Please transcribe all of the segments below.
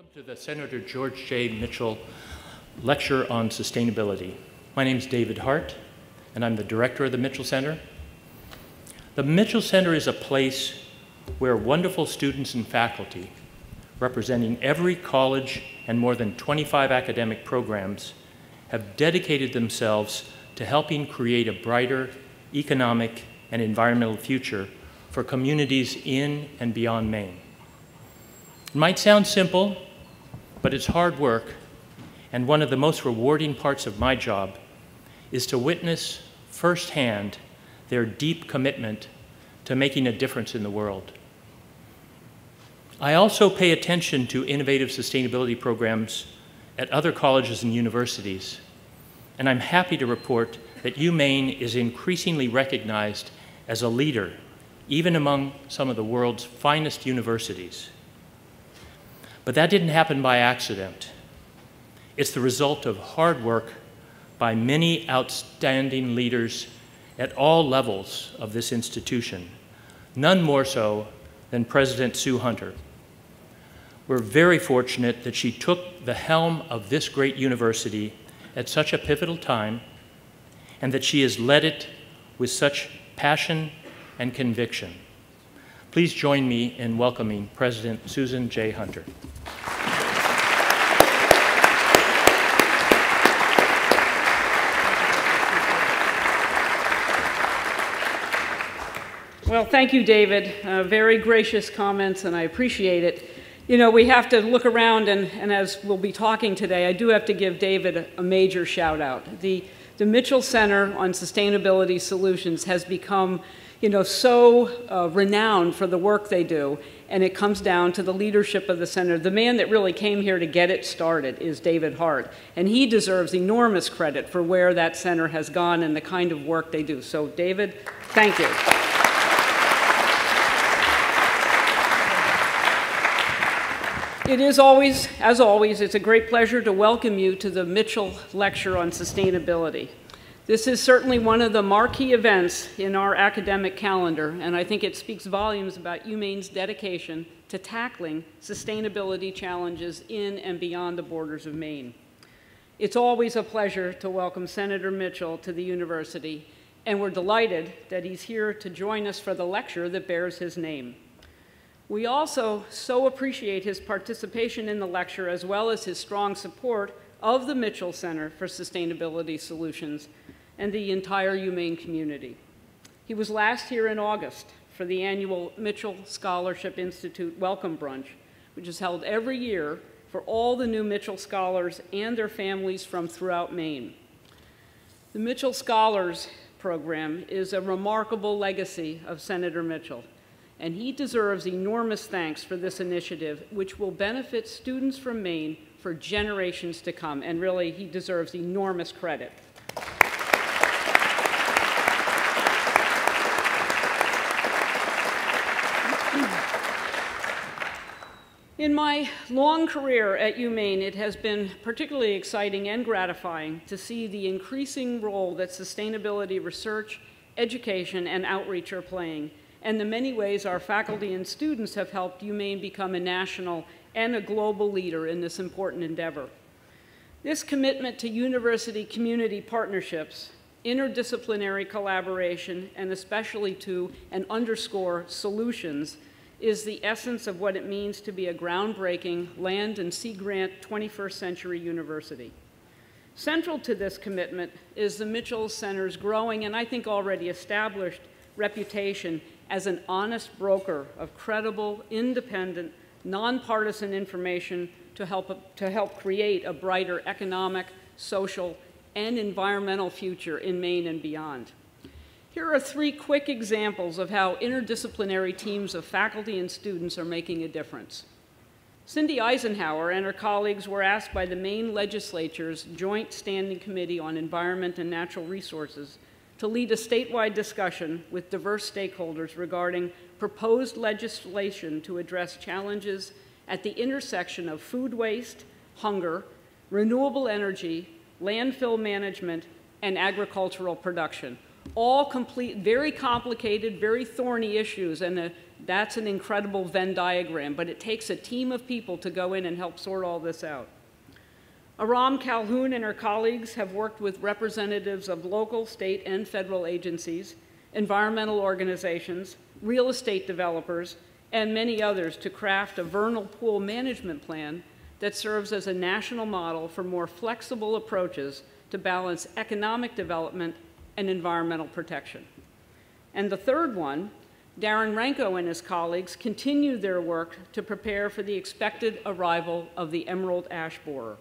Welcome to the Senator George J. Mitchell Lecture on Sustainability. My name is David Hart, and I'm the director of the Mitchell Center. The Mitchell Center is a place where wonderful students and faculty, representing every college and more than 25 academic programs, have dedicated themselves to helping create a brighter economic and environmental future for communities in and beyond Maine. It might sound simple, but it's hard work, and one of the most rewarding parts of my job is to witness firsthand their deep commitment to making a difference in the world. I also pay attention to innovative sustainability programs at other colleges and universities, and I'm happy to report that UMaine is increasingly recognized as a leader, even among some of the world's finest universities. But that didn't happen by accident. It's the result of hard work by many outstanding leaders at all levels of this institution, none more so than President Sue Hunter. We're very fortunate that she took the helm of this great university at such a pivotal time and that she has led it with such passion and conviction. Please join me in welcoming President Susan J. Hunter. Well, thank you, David. Uh, very gracious comments, and I appreciate it. You know, we have to look around, and, and as we'll be talking today, I do have to give David a, a major shout out. The, the Mitchell Center on Sustainability Solutions has become you know, so uh, renowned for the work they do, and it comes down to the leadership of the center. The man that really came here to get it started is David Hart, and he deserves enormous credit for where that center has gone and the kind of work they do. So, David, thank you. It is always, as always, it's a great pleasure to welcome you to the Mitchell Lecture on Sustainability. This is certainly one of the marquee events in our academic calendar, and I think it speaks volumes about UMaine's dedication to tackling sustainability challenges in and beyond the borders of Maine. It's always a pleasure to welcome Senator Mitchell to the university, and we're delighted that he's here to join us for the lecture that bears his name. We also so appreciate his participation in the lecture as well as his strong support of the Mitchell Center for Sustainability Solutions and the entire UMaine community. He was last here in August for the annual Mitchell Scholarship Institute Welcome Brunch, which is held every year for all the new Mitchell scholars and their families from throughout Maine. The Mitchell Scholars Program is a remarkable legacy of Senator Mitchell and he deserves enormous thanks for this initiative, which will benefit students from Maine for generations to come, and really, he deserves enormous credit. In my long career at UMaine, it has been particularly exciting and gratifying to see the increasing role that sustainability research, education, and outreach are playing and the many ways our faculty and students have helped UMaine become a national and a global leader in this important endeavor. This commitment to university community partnerships, interdisciplinary collaboration, and especially to and underscore solutions is the essence of what it means to be a groundbreaking land and sea grant 21st century university. Central to this commitment is the Mitchell Center's growing and I think already established reputation as an honest broker of credible, independent, nonpartisan information to help, to help create a brighter economic, social, and environmental future in Maine and beyond. Here are three quick examples of how interdisciplinary teams of faculty and students are making a difference. Cindy Isenhour and her colleagues were asked by the Maine legislature's Joint Standing Committee on Environment and Natural Resources to lead a statewide discussion with diverse stakeholders regarding proposed legislation to address challenges at the intersection of food waste, hunger, renewable energy, landfill management, and agricultural production. All complete, very complicated, very thorny issues, and a That's an incredible Venn diagram, but it takes a team of people to go in and help sort all this out. Aram Calhoun and her colleagues have worked with representatives of local, state, and federal agencies, environmental organizations, real estate developers, and many others to craft a vernal pool management plan that serves as a national model for more flexible approaches to balance economic development and environmental protection. And the third one, Darren Ranco and his colleagues continue their work to prepare for the expected arrival of the emerald ash borer,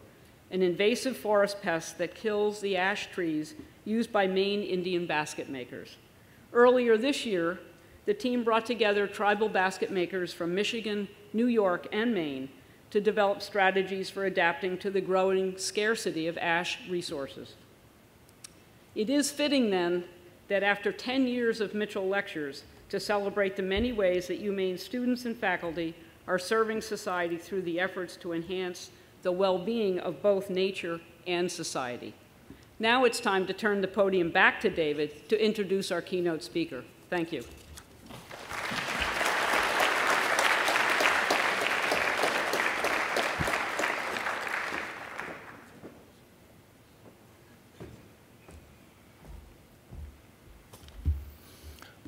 an invasive forest pest that kills the ash trees used by Maine Indian basket makers. Earlier this year, the team brought together tribal basket makers from Michigan, New York, and Maine to develop strategies for adapting to the growing scarcity of ash resources. It is fitting then that after 10 years of Mitchell lectures to celebrate the many ways that UMaine students and faculty are serving society through the efforts to enhance the well-being of both nature and society. Now it's time to turn the podium back to David to introduce our keynote speaker. Thank you.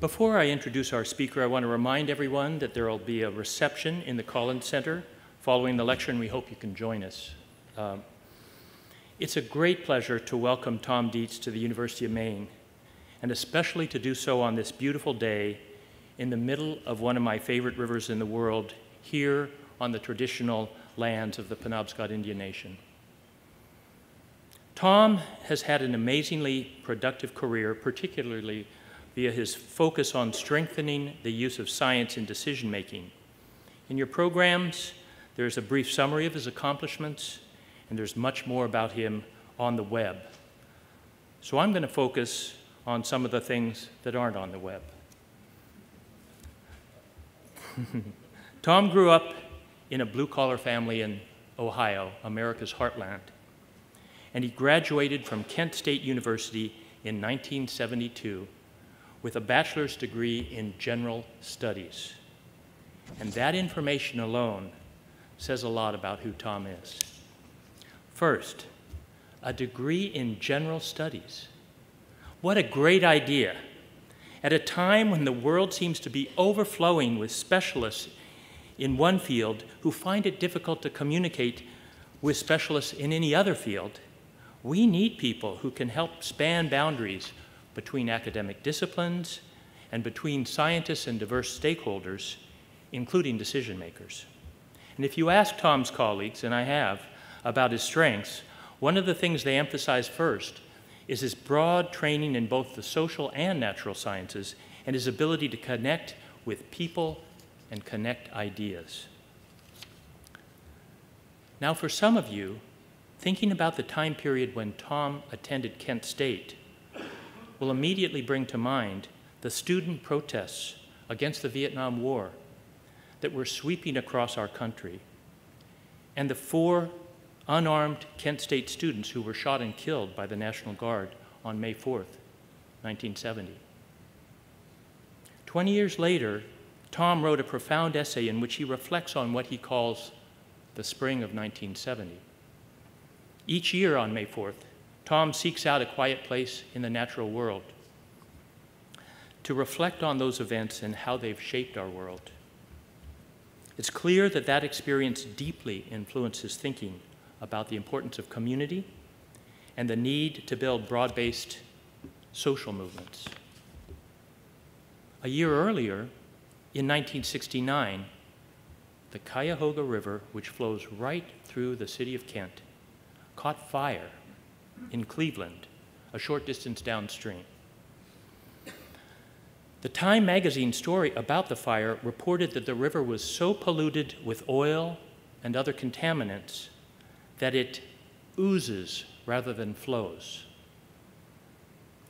Before I introduce our speaker, I want to remind everyone that there will be a reception in the Collins Center following the lecture, and we hope you can join us. Um, it's a great pleasure to welcome Tom Dietz to the University of Maine, and especially to do so on this beautiful day in the middle of one of my favorite rivers in the world, here on the traditional lands of the Penobscot Indian Nation. Tom has had an amazingly productive career, particularly via his focus on strengthening the use of science in decision making. In your programs, there's a brief summary of his accomplishments, and there's much more about him on the web. So I'm going to focus on some of the things that aren't on the web. Tom grew up in a blue collar family in Ohio, America's heartland, and he graduated from Kent State University in 1972 with a bachelor's degree in general studies. And that information alone says a lot about who Tom is. First, a degree in general studies. What a great idea. At a time when the world seems to be overflowing with specialists in one field who find it difficult to communicate with specialists in any other field, we need people who can help span boundaries between academic disciplines and between scientists and diverse stakeholders, including decision makers. And if you ask Tom's colleagues, and I have, about his strengths, one of the things they emphasize first is his broad training in both the social and natural sciences and his ability to connect with people and connect ideas. Now, for some of you, thinking about the time period when Tom attended Kent State will immediately bring to mind the student protests against the Vietnam War that were sweeping across our country, and the four unarmed Kent State students who were shot and killed by the National Guard on May 4th, 1970. Twenty years later, Tom wrote a profound essay in which he reflects on what he calls the spring of 1970. Each year on May 4th, Tom seeks out a quiet place in the natural world to reflect on those events and how they've shaped our world. It's clear that that experience deeply influences thinking about the importance of community and the need to build broad based social movements. A year earlier, in 1969, the Cuyahoga River, which flows right through the city of Kent, caught fire in Cleveland, a short distance downstream. The Time magazine story about the fire reported that the river was so polluted with oil and other contaminants that it oozes rather than flows.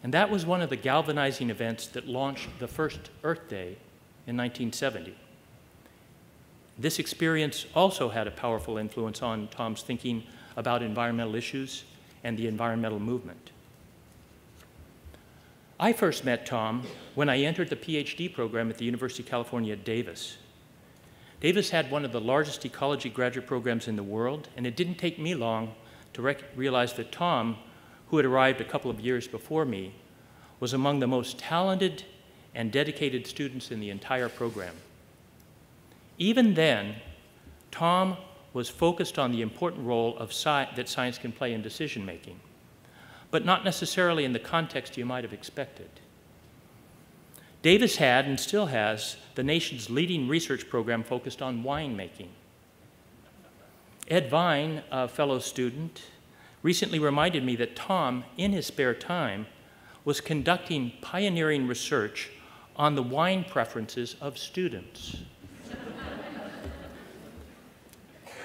And that was one of the galvanizing events that launched the first Earth Day in 1970. This experience also had a powerful influence on Tom's thinking about environmental issues and the environmental movement. I first met Tom when I entered the PhD program at the University of California at Davis. Davis had one of the largest ecology graduate programs in the world, and it didn't take me long to realize that Tom, who had arrived a couple of years before me, was among the most talented and dedicated students in the entire program. Even then, Tom was focused on the important role sci that science can play in decision making, but not necessarily in the context you might have expected. Davis had and still has the nation's leading research program focused on winemaking. Ed Vine, a fellow student, recently reminded me that Tom, in his spare time, was conducting pioneering research on the wine preferences of students.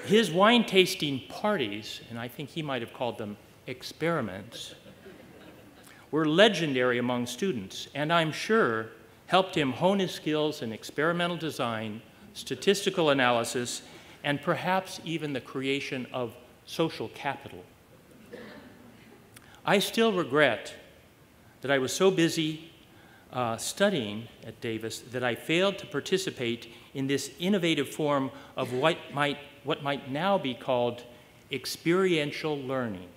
His wine tasting parties, and I think he might have called them experiments, were legendary among students, and I'm sure helped him hone his skills in experimental design, statistical analysis, and perhaps even the creation of social capital. I still regret that I was so busy uh, studying at Davis that I failed to participate in this innovative form of what might, what might now be called experiential learning.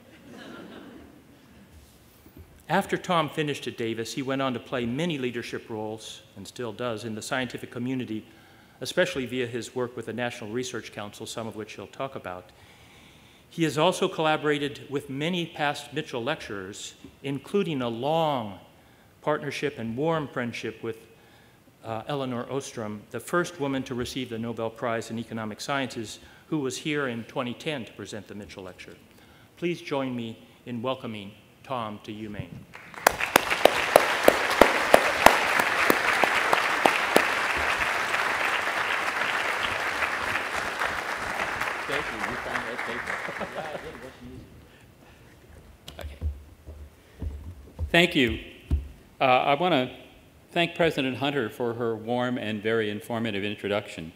After Tom finished at Davis, he went on to play many leadership roles, and still does, in the scientific community, especially via his work with the National Research Council, some of which he'll talk about. He has also collaborated with many past Mitchell lecturers, including a long partnership and warm friendship with uh, Elinor Ostrom, the first woman to receive the Nobel Prize in Economic Sciences, who was here in 2010 to present the Mitchell Lecture. Please join me in welcoming Tom to UMaine. Thank you. You found that paper. yeah, I did. Okay. Thank you. Uh, I want to thank President Hunter for her warm and very informative introduction.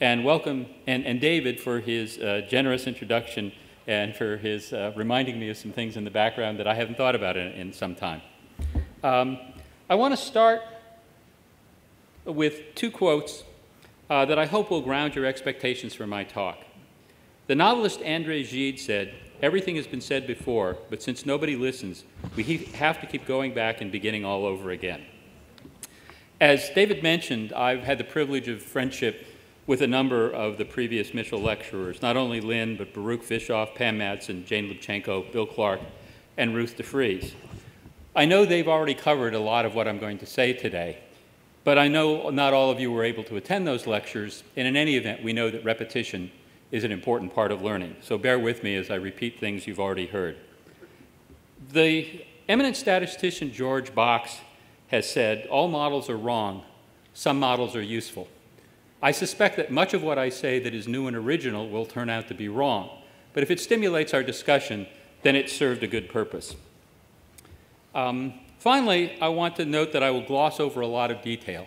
And welcome, and, and David for his uh, generous introduction and for his uh, reminding me of some things in the background that I haven't thought about in, in some time. Um, I want to start with two quotes uh, that I hope will ground your expectations for my talk. The novelist André Gide said, Everything has been said before, but since nobody listens, we have to keep going back and beginning all over again. As David mentioned, I've had the privilege of friendship with a number of the previous Mitchell lecturers, not only Lynn, but Baruch Fischhoff, Pam Matson, Jane Lubchenco, Bill Clark, and Ruth DeFries. I know they've already covered a lot of what I'm going to say today, but I know not all of you were able to attend those lectures, and in any event, we know that repetition is an important part of learning. So bear with me as I repeat things you've already heard. The eminent statistician George Box has said, all models are wrong, some models are useful. I suspect that much of what I say that is new and original will turn out to be wrong, but if it stimulates our discussion, then it served a good purpose. Um, finally, I want to note that I will gloss over a lot of detail,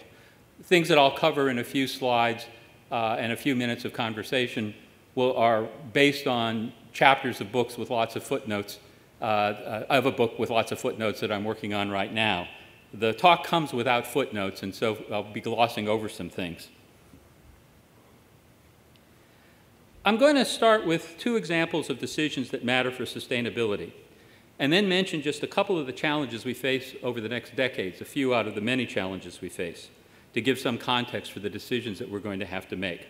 things that I'll cover in a few slides uh, and a few minutes of conversation will, are based on chapters of books with lots of footnotes, uh, uh, of a book with lots of footnotes that I'm working on right now. The talk comes without footnotes, and so I'll be glossing over some things. I'm going to start with two examples of decisions that matter for sustainability, and then mention just a couple of the challenges we face over the next decades, a few out of the many challenges we face, to give some context for the decisions that we're going to have to make.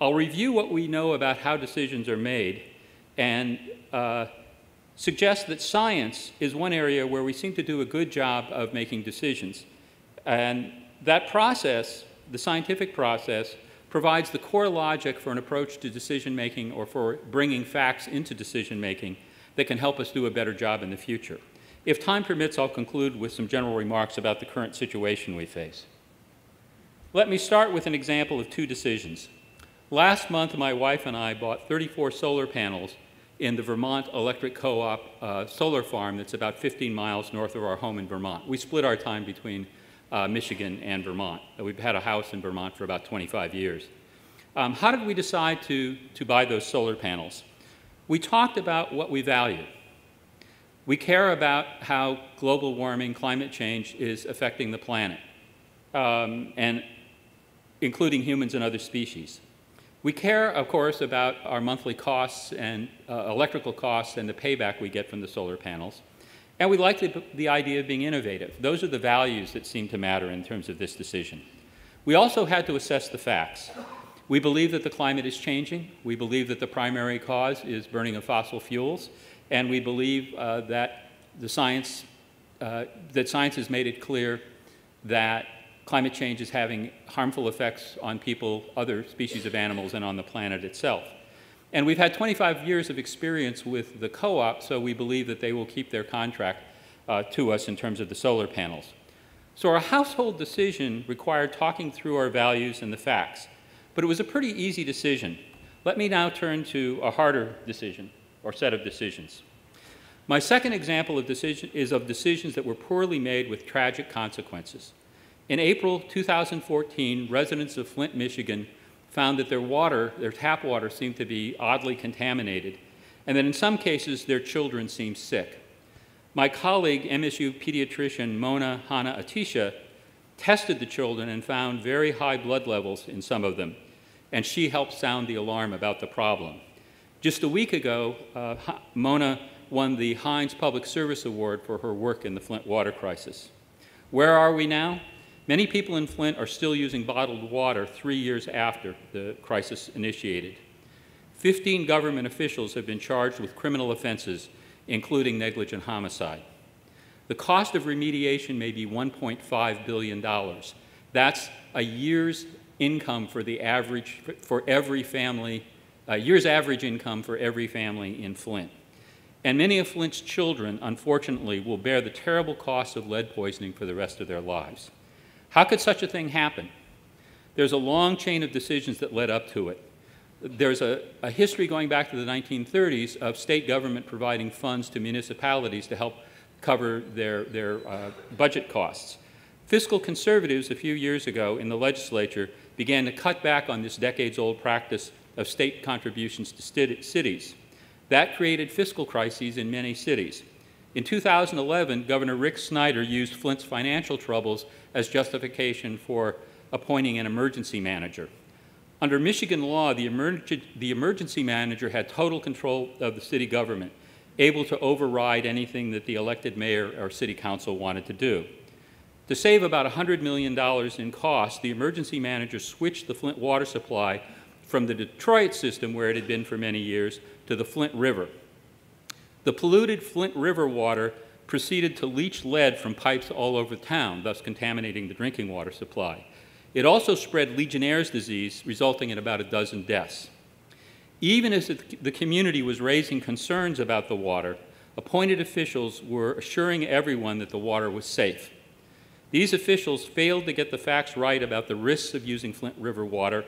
I'll review what we know about how decisions are made and uh, suggest that science is one area where we seem to do a good job of making decisions. And that process, the scientific process, provides the core logic for an approach to decision making or for bringing facts into decision making that can help us do a better job in the future. If time permits, I'll conclude with some general remarks about the current situation we face. Let me start with an example of two decisions. Last month, my wife and I bought 34 solar panels in the Vermont Electric Co-op uh, solar farm that's about 15 miles north of our home in Vermont. We split our time between uh, Michigan and Vermont. We've had a house in Vermont for about 25 years. Um, how did we decide to, to buy those solar panels? We talked about what we value. We care about how global warming, climate change is affecting the planet, um, and including humans and other species. We care, of course, about our monthly costs and uh, electrical costs and the payback we get from the solar panels. And we like the, the idea of being innovative. Those are the values that seem to matter in terms of this decision. We also had to assess the facts. We believe that the climate is changing. We believe that the primary cause is burning of fossil fuels. And we believe uh, that the science, uh, that science has made it clear that climate change is having harmful effects on people, other species of animals, and on the planet itself. And we've had 25 years of experience with the co-op, so we believe that they will keep their contract uh, to us in terms of the solar panels. So our household decision required talking through our values and the facts, but it was a pretty easy decision. Let me now turn to a harder decision, or set of decisions. My second example of decision is of decisions that were poorly made with tragic consequences. In April 2014, residents of Flint, Michigan found that their water, their tap water, seemed to be oddly contaminated, and that in some cases their children seemed sick. My colleague, MSU pediatrician Mona Hanna-Attisha, tested the children and found very high blood levels in some of them, and she helped sound the alarm about the problem. Just a week ago, uh, Mona won the Heinz Public Service Award for her work in the Flint water crisis. Where are we now? Many people in Flint are still using bottled water three years after the crisis initiated. 15 government officials have been charged with criminal offenses, including negligent homicide. The cost of remediation may be $1.5 billion. That's a year's income for the average, for every family, a year's average income for every family in Flint. And many of Flint's children, unfortunately, will bear the terrible cost of lead poisoning for the rest of their lives. How could such a thing happen? There's a long chain of decisions that led up to it. There's a, a history going back to the 1930s of state government providing funds to municipalities to help cover their, their uh, budget costs. Fiscal conservatives a few years ago in the legislature began to cut back on this decades old practice of state contributions to cities. That created fiscal crises in many cities. In 2011, Governor Rick Snyder used Flint's financial troubles as justification for appointing an emergency manager. Under Michigan law, the, emerg the emergency manager had total control of the city government, able to override anything that the elected mayor or city council wanted to do. To save about $100 million in costs, the emergency manager switched the Flint water supply from the Detroit system, where it had been for many years, to the Flint River. The polluted Flint River water proceeded to leach lead from pipes all over town, thus contaminating the drinking water supply. It also spread Legionnaire's disease, resulting in about a dozen deaths. Even as the community was raising concerns about the water, appointed officials were assuring everyone that the water was safe. These officials failed to get the facts right about the risks of using Flint River water,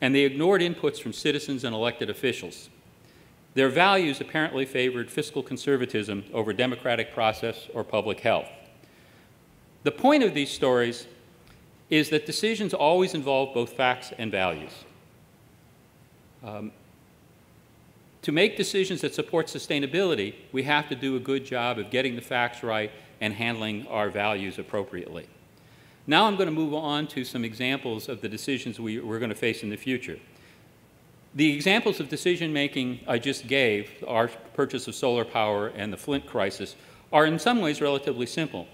and they ignored inputs from citizens and elected officials. Their values apparently favored fiscal conservatism over democratic process or public health. The point of these stories is that decisions always involve both facts and values. Um, to make decisions that support sustainability, we have to do a good job of getting the facts right and handling our values appropriately. Now I'm going to move on to some examples of the decisions we, are going to face in the future. The examples of decision making I just gave, our purchase of solar power and the Flint crisis, are in some ways relatively simple.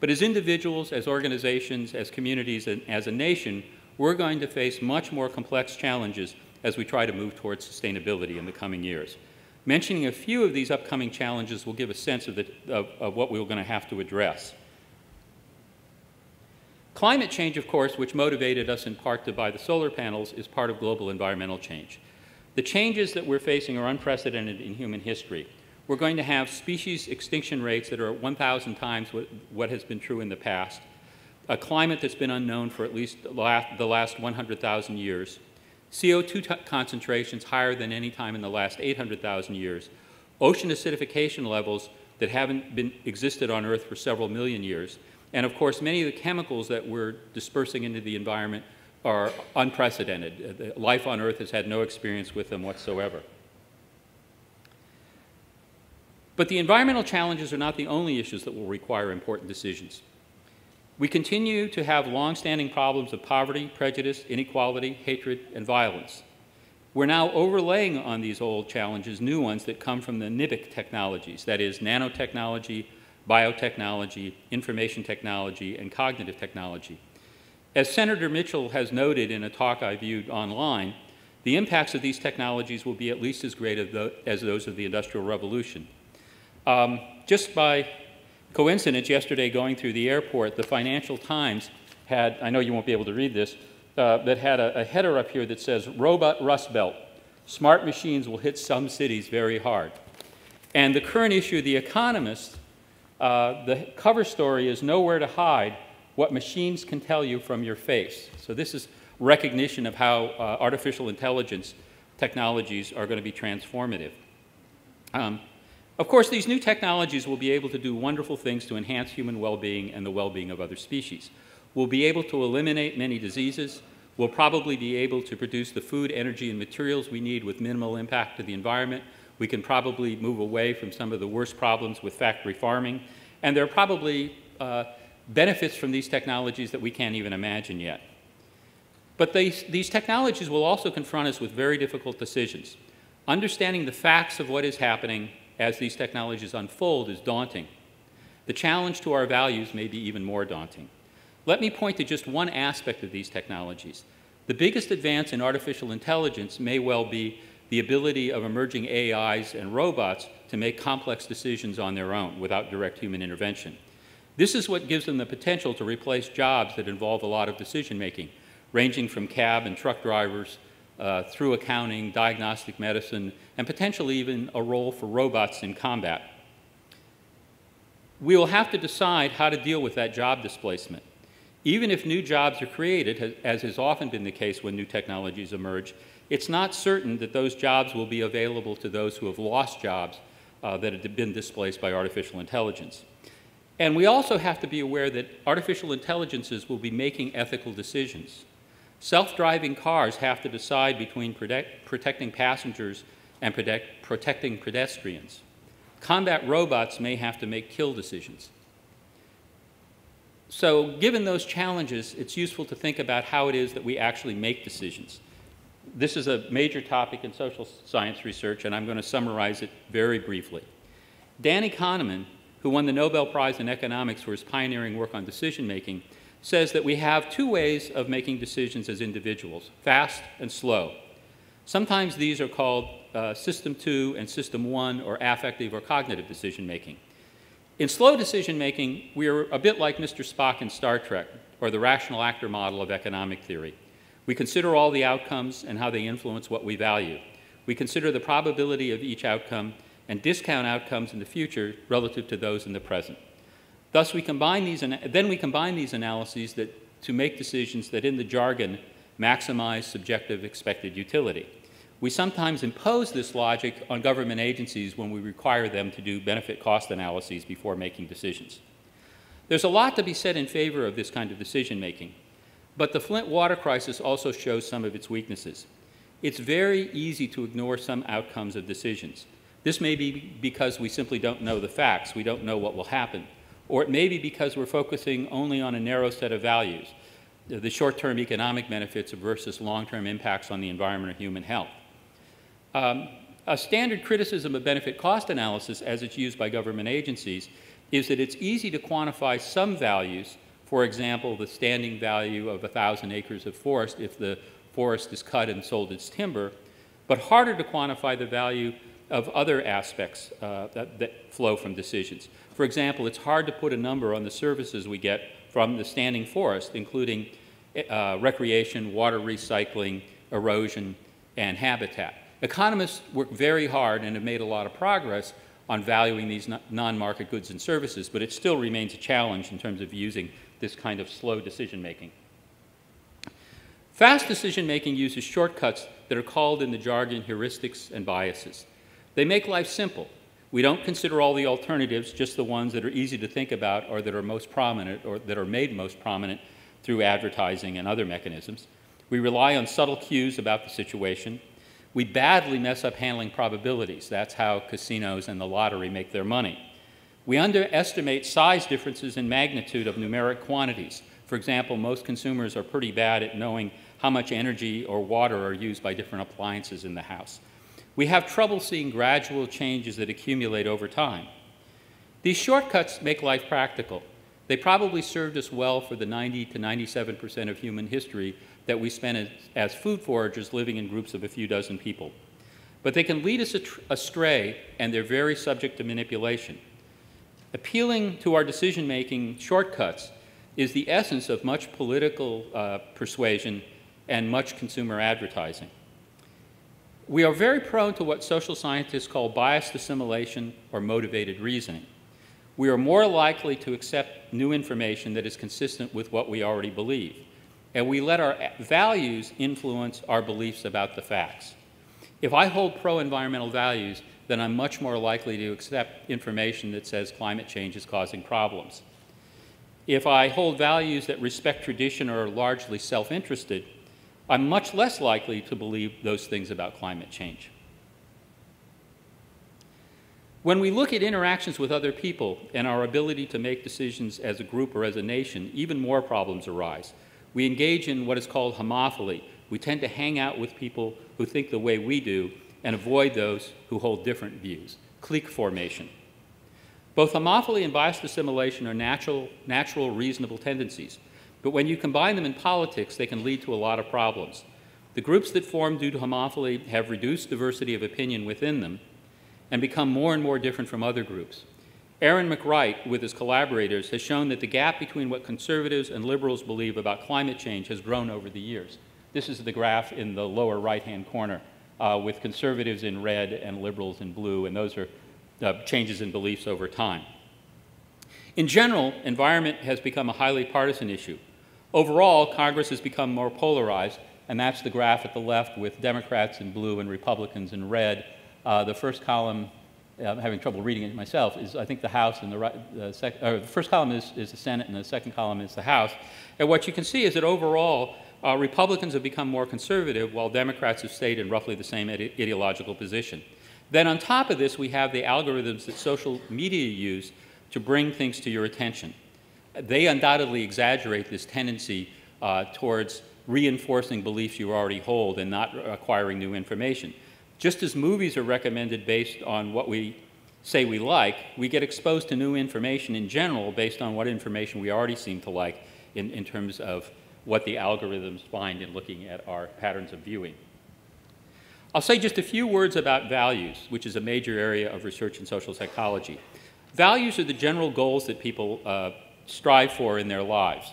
But as individuals, as organizations, as communities, and as a nation, we're going to face much more complex challenges as we try to move towards sustainability in the coming years. Mentioning a few of these upcoming challenges will give a sense of, the, of, of what we're going to have to address. Climate change, of course, which motivated us in part to buy the solar panels, is part of global environmental change. The changes that we're facing are unprecedented in human history. We're going to have species extinction rates that are 1,000 times what, what, has been true in the past, a climate that's been unknown for at least the last 100,000 years, CO2 concentrations higher than any time in the last 800,000 years, ocean acidification levels that haven't been, existed on Earth for several million years, and of course, many of the chemicals that we're dispersing into the environment are unprecedented. Uh, life on Earth has had no experience with them whatsoever. But the environmental challenges are not the only issues that will require important decisions. We continue to have long-standing problems of poverty, prejudice, inequality, hatred, and violence. We're now overlaying on these old challenges new ones that come from the NIBIC technologies, that is, nanotechnology, biotechnology, information technology, and cognitive technology. As Senator Mitchell has noted in a talk I viewed online, the impacts of these technologies will be at least as great as those of the Industrial Revolution. Um, just by coincidence, yesterday going through the airport, the Financial Times had, I know you won't be able to read this, uh, that had a, a header up here that says, Robot Rust Belt, smart machines will hit some cities very hard. And the current issue, The Economist, uh, the cover story is Nowhere to Hide, What Machines Can Tell You from Your Face. So this is recognition of how uh, artificial intelligence technologies are going to be transformative. Um, of course, these new technologies will be able to do wonderful things to enhance human well-being and the well-being of other species. We'll be able to eliminate many diseases. We'll probably be able to produce the food, energy, and materials we need with minimal impact to the environment. We can probably move away from some of the worst problems with factory farming. And there are probably uh, benefits from these technologies that we can't even imagine yet. But these, these technologies will also confront us with very difficult decisions. Understanding the facts of what is happening as these technologies unfold is daunting. The challenge to our values may be even more daunting. Let me point to just one aspect of these technologies. The biggest advance in artificial intelligence may well be the ability of emerging AIs and robots to make complex decisions on their own without direct human intervention. This is what gives them the potential to replace jobs that involve a lot of decision making, ranging from cab and truck drivers uh, through accounting, diagnostic medicine, and potentially even a role for robots in combat. We will have to decide how to deal with that job displacement. Even if new jobs are created, as has often been the case when new technologies emerge, it's not certain that those jobs will be available to those who have lost jobs uh, that have been displaced by artificial intelligence. And we also have to be aware that artificial intelligences will be making ethical decisions. Self-driving cars have to decide between protect, protecting passengers and protect, protecting pedestrians. Combat robots may have to make kill decisions. So given those challenges, it's useful to think about how it is that we actually make decisions. This is a major topic in social science research, and I'm going to summarize it very briefly. Danny Kahneman, who won the Nobel Prize in Economics for his pioneering work on decision making, says that we have two ways of making decisions as individuals, fast and slow. Sometimes these are called uh, system two and system one, or affective or cognitive decision making. In slow decision making, we are a bit like Mr. Spock in Star Trek, or the rational actor model of economic theory. We consider all the outcomes and how they influence what we value. We consider the probability of each outcome and discount outcomes in the future relative to those in the present. Thus, we combine these, then we combine these analyses that, to make decisions that, in the jargon, maximize subjective expected utility. We sometimes impose this logic on government agencies when we require them to do benefit cost analyses before making decisions. There's a lot to be said in favor of this kind of decision making, but the Flint water crisis also shows some of its weaknesses. It's very easy to ignore some outcomes of decisions. This may be because we simply don't know the facts, we don't know what will happen or it may be because we're focusing only on a narrow set of values, the short-term economic benefits versus long-term impacts on the environment or human health. Um, a standard criticism of benefit cost analysis as it's used by government agencies is that it's easy to quantify some values, for example, the standing value of 1,000 acres of forest if the forest is cut and sold its timber, but harder to quantify the value of other aspects uh, that, that flow from decisions. For example, it's hard to put a number on the services we get from the standing forest, including uh, recreation, water recycling, erosion, and habitat. Economists work very hard and have made a lot of progress on valuing these non-market goods and services, but it still remains a challenge in terms of using this kind of slow decision making. Fast decision making uses shortcuts that are called in the jargon heuristics and biases. They make life simple we don't consider all the alternatives, just the ones that are easy to think about or that are most prominent or that are made most prominent through advertising and other mechanisms. We rely on subtle cues about the situation. We badly mess up handling probabilities. That's how casinos and the lottery make their money. We underestimate size differences in magnitude of numeric quantities. For example, most consumers are pretty bad at knowing how much energy or water are used by different appliances in the house. We have trouble seeing gradual changes that accumulate over time. These shortcuts make life practical. They probably served us well for the 90 to 97 percent of human history that we spent as, food foragers living in groups of a few dozen people. But they can lead us astray, and they're very subject to manipulation. Appealing to our decision making shortcuts is the essence of much political uh, persuasion and much consumer advertising. We are very prone to what social scientists call biased assimilation or motivated reasoning. We are more likely to accept new information that is consistent with what we already believe, and we let our values influence our beliefs about the facts. If I hold pro environmental values, then I'm much more likely to accept information that says climate change is causing problems. If I hold values that respect tradition or are largely self interested, I'm much less likely to believe those things about climate change. When we look at interactions with other people and our ability to make decisions as a group or as a nation, even more problems arise. We engage in what is called homophily. We tend to hang out with people who think the way we do and avoid those who hold different views. Clique formation. Both homophily and biased assimilation are natural, natural, reasonable tendencies. But when you combine them in politics, they can lead to a lot of problems. The groups that form due to homophily have reduced diversity of opinion within them and become more and more different from other groups. Aaron McCright, with his collaborators, has shown that the gap between what conservatives and liberals believe about climate change has grown over the years. This is the graph in the lower right-hand corner, uh, with conservatives in red and liberals in blue, and those are uh, changes in beliefs over time. In general, environment has become a highly partisan issue. Overall, Congress has become more polarized, and that's the graph at the left with Democrats in blue and Republicans in red. Uh, the first column, uh, I'm having trouble reading it myself, is I think the House, and the, right, the, sec- the first column is, is the Senate, and the second column is the House. And what you can see is that overall, uh, Republicans have become more conservative, while Democrats have stayed in roughly the same ide- ideological position. Then, on top of this, we have the algorithms that social media use to bring things to your attention they undoubtedly exaggerate this tendency uh, towards reinforcing beliefs you already hold and not acquiring new information. Just as movies are recommended based on what we say we like, we get exposed to new information in general based on what information we already seem to like in, in terms of what the algorithms find in looking at our patterns of viewing. I'll say just a few words about values, which is a major area of research in social psychology. Values are the general goals that people uh, strive for in their lives.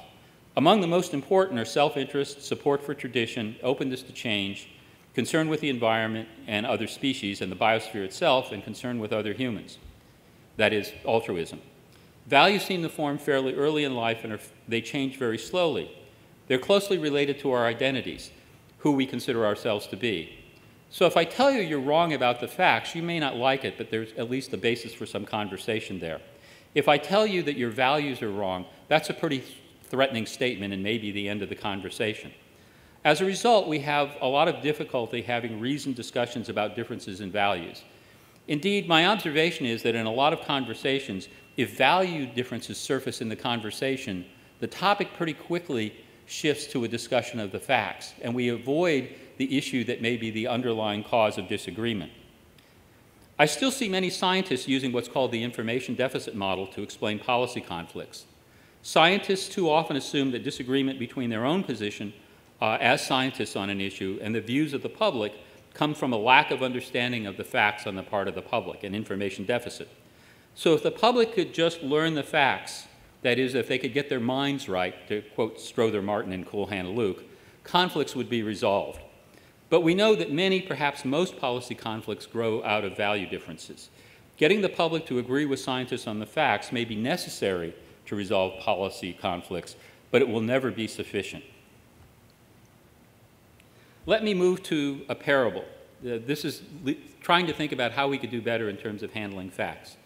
Among the most important are self interest, support for tradition, openness to change, concern with the environment and other species and the biosphere itself, and concern with other humans. That is, altruism. Values seem to form fairly early in life and are, they change very slowly. They're closely related to our identities, who we consider ourselves to be. So if I tell you you're wrong about the facts, you may not like it, but there's at least a basis for some conversation there. If I tell you that your values are wrong, that's a pretty threatening statement and maybe the end of the conversation. As a result, we have a lot of difficulty having reasoned discussions about differences in values. Indeed, my observation is that in a lot of conversations, if value differences surface in the conversation, the topic pretty quickly shifts to a discussion of the facts, and we avoid the issue that may be the underlying cause of disagreement. I still see many scientists using what's called the information deficit model to explain policy conflicts. Scientists too often assume that disagreement between their own position uh, as scientists on an issue and the views of the public come from a lack of understanding of the facts on the part of the public, an information deficit. So if the public could just learn the facts, that is, if they could get their minds right, to quote Strother Martin and Cool Hand Luke, conflicts would be resolved. But we know that many, perhaps most policy conflicts grow out of value differences. Getting the public to agree with scientists on the facts may be necessary to resolve policy conflicts, but it will never be sufficient. Let me move to a parable. Uh, this is trying to think about how we could do better in terms of handling facts.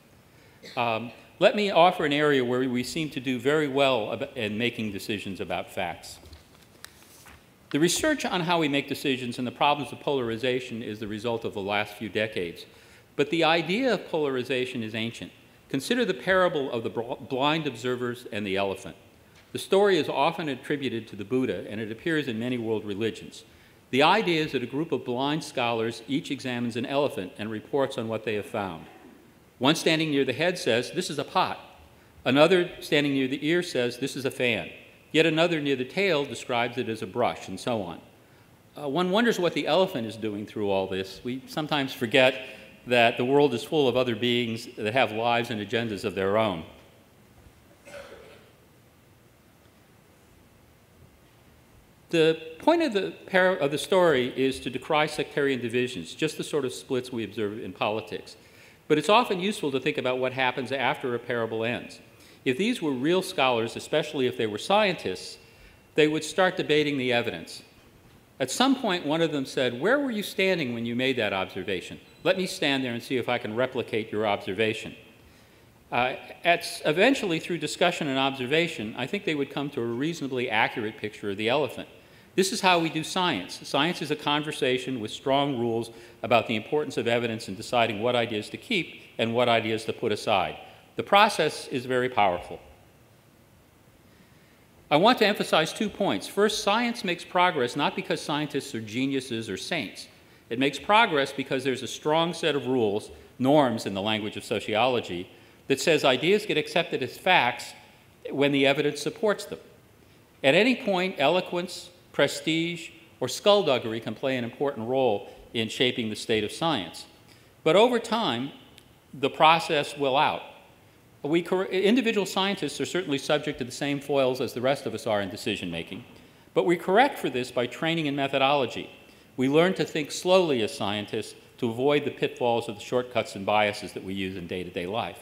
Um, let me offer an area where we seem to do very well in making decisions about facts. The research on how we make decisions and the problems of polarization is the result of the last few decades. But the idea of polarization is ancient. Consider the parable of the blind observers and the elephant. The story is often attributed to the Buddha, and it appears in many world religions. The idea is that a group of blind scholars each examines an elephant and reports on what they have found. One standing near the head says, This is a pot. Another standing near the ear says, This is a fan. Yet another near the tail describes it as a brush, and so on. Uh, one wonders what the elephant is doing through all this. We sometimes forget that the world is full of other beings that have lives and agendas of their own. The point of the, of the story is to decry sectarian divisions, just the sort of splits we observe in politics. But it's often useful to think about what happens after a parable ends. If these were real scholars, especially if they were scientists, they would start debating the evidence. At some point, one of them said, Where were you standing when you made that observation? Let me stand there and see if I can replicate your observation. Uh, at, eventually, through discussion and observation, I think they would come to a reasonably accurate picture of the elephant. This is how we do science. Science is a conversation with strong rules about the importance of evidence in deciding what ideas to keep and what ideas to put aside. The process is very powerful. I want to emphasize two points. First, science makes progress not because scientists are geniuses or saints. It makes progress because there's a strong set of rules, norms in the language of sociology, that says ideas get accepted as facts when the evidence supports them. At any point, eloquence, prestige, or skullduggery can play an important role in shaping the state of science. But over time, the process will out. We, individual scientists are certainly subject to the same foils as the rest of us are in decision making, but we correct for this by training in methodology. We learn to think slowly as scientists to avoid the pitfalls of the shortcuts and biases that we use in day to day life.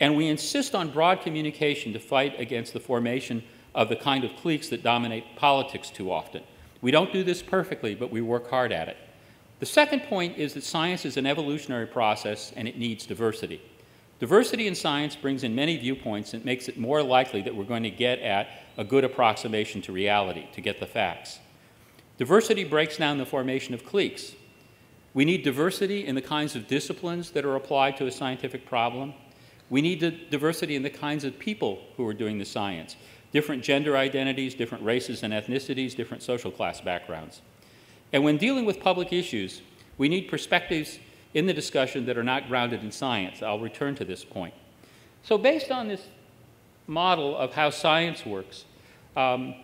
And we insist on broad communication to fight against the formation of the kind of cliques that dominate politics too often. We don't do this perfectly, but we work hard at it. The second point is that science is an evolutionary process and it needs diversity. Diversity in science brings in many viewpoints and makes it more likely that we're going to get at a good approximation to reality, to get the facts. Diversity breaks down the formation of cliques. We need diversity in the kinds of disciplines that are applied to a scientific problem. We need diversity in the kinds of people who are doing the science different gender identities, different races and ethnicities, different social class backgrounds. And when dealing with public issues, we need perspectives in the discussion that are not grounded in science. I'll return to this point. So, based on this model of how science works, um,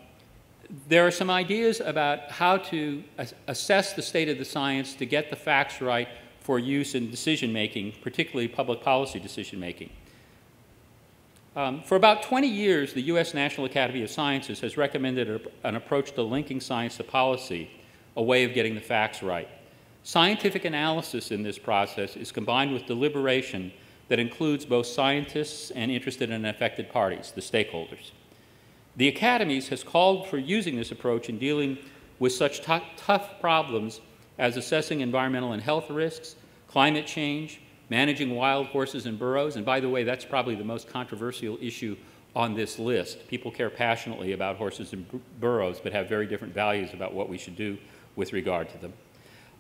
there are some ideas about how to assess the state of the science to get the facts right for use in decision making, particularly public policy decision making. Um, for about 20 years, the U.S. National Academy of Sciences has recommended a, an approach to linking science to policy, a way of getting the facts right. Scientific analysis in this process is combined with deliberation that includes both scientists and interested and affected parties, the stakeholders. The Academies has called for using this approach in dealing with such tough problems as assessing environmental and health risks, climate change, managing wild horses and burros, and by the way, that's probably the most controversial issue on this list. People care passionately about horses and burros, but have very different values about what we should do with regard to them.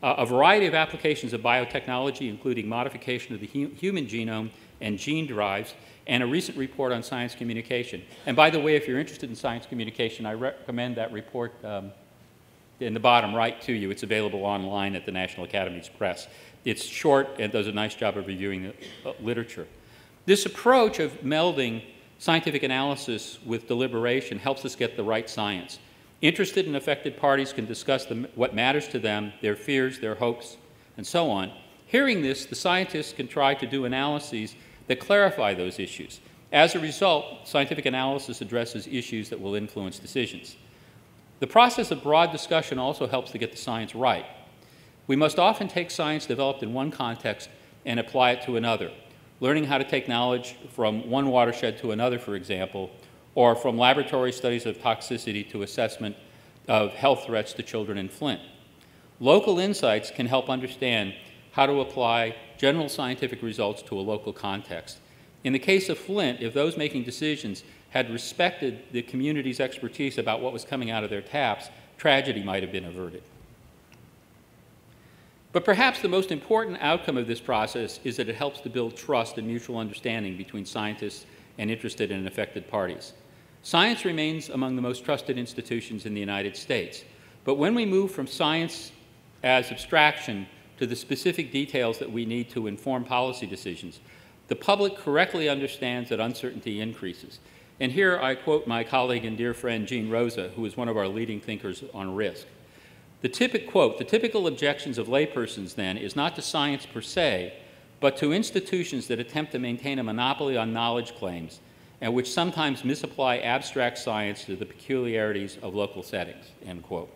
Uh, a variety of applications of biotechnology, including modification of the hu human genome and gene drives, and a recent report on science communication. And by the way, if you're interested in science communication, I recommend that report um, in the bottom right to you. It's available online at the National Academies Press. It's short and does a nice job of reviewing the uh, literature. This approach of melding scientific analysis with deliberation helps us get the right science. Interested and affected parties can discuss the, what matters to them, their fears, their hopes, and so on. Hearing this, the scientists can try to do analyses that clarify those issues. As a result, scientific analysis addresses issues that will influence decisions. The process of broad discussion also helps to get the science right. We must often take science developed in one context and apply it to another. Learning how to take knowledge from one watershed to another, for example, or from laboratory studies of toxicity to assessment of health threats to children in Flint. Local insights can help understand how to apply general scientific results to a local context. In the case of Flint, if those making decisions had respected the community's expertise about what was coming out of their taps, tragedy might have been averted. But perhaps the most important outcome of this process is that it helps to build trust and mutual understanding between scientists and interested and affected parties. Science remains among the most trusted institutions in the United States. But when we move from science as abstraction to the specific details that we need to inform policy decisions, the public correctly understands that uncertainty increases. And here I quote my colleague and dear friend Gene Rosa, who is one of our leading thinkers on risk. The typical quote, the typical objections of laypersons then is not to science per se, but to institutions that attempt to maintain a monopoly on knowledge claims and which sometimes misapply abstract science to the peculiarities of local settings, end quote.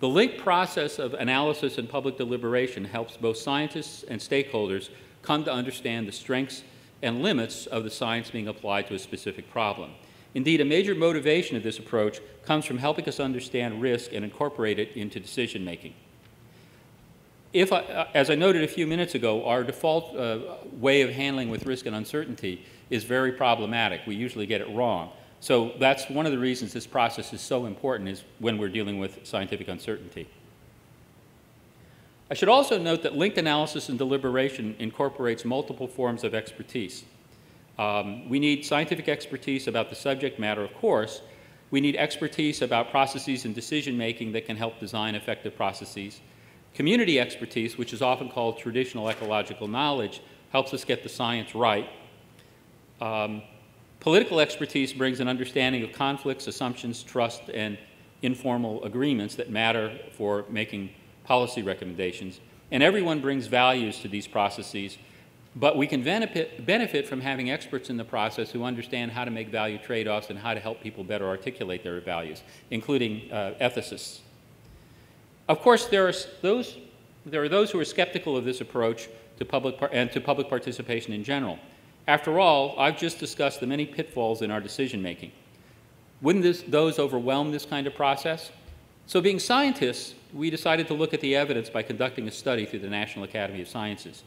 The linked process of analysis and public deliberation helps both scientists and stakeholders come to understand the strengths and limits of the science being applied to a specific problem. Indeed, a major motivation of this approach comes from helping us understand risk and incorporate it into decision making. If, I, uh, as I noted a few minutes ago, our default uh, way of handling with risk and uncertainty is very problematic. We usually get it wrong. So that's one of the reasons this process is so important is when we're dealing with scientific uncertainty. I should also note that linked analysis and deliberation incorporates multiple forms of expertise. Um, we need scientific expertise about the subject matter, of course. We need expertise about processes and decision making that can help design effective processes. Community expertise, which is often called traditional ecological knowledge, helps us get the science right. Um, Political expertise brings an understanding of conflicts, assumptions, trust, and informal agreements that matter for making policy recommendations. And everyone brings values to these processes, but we can benefit, from having experts in the process who understand how to make value trade-offs and how to help people better articulate their values, including uh, ethicists. Of course, there are, those, there are those who are skeptical of this approach to public and to public participation in general. After all, I've just discussed the many pitfalls in our decision making. Wouldn't this, those overwhelm this kind of process? So, being scientists, we decided to look at the evidence by conducting a study through the National Academy of Sciences.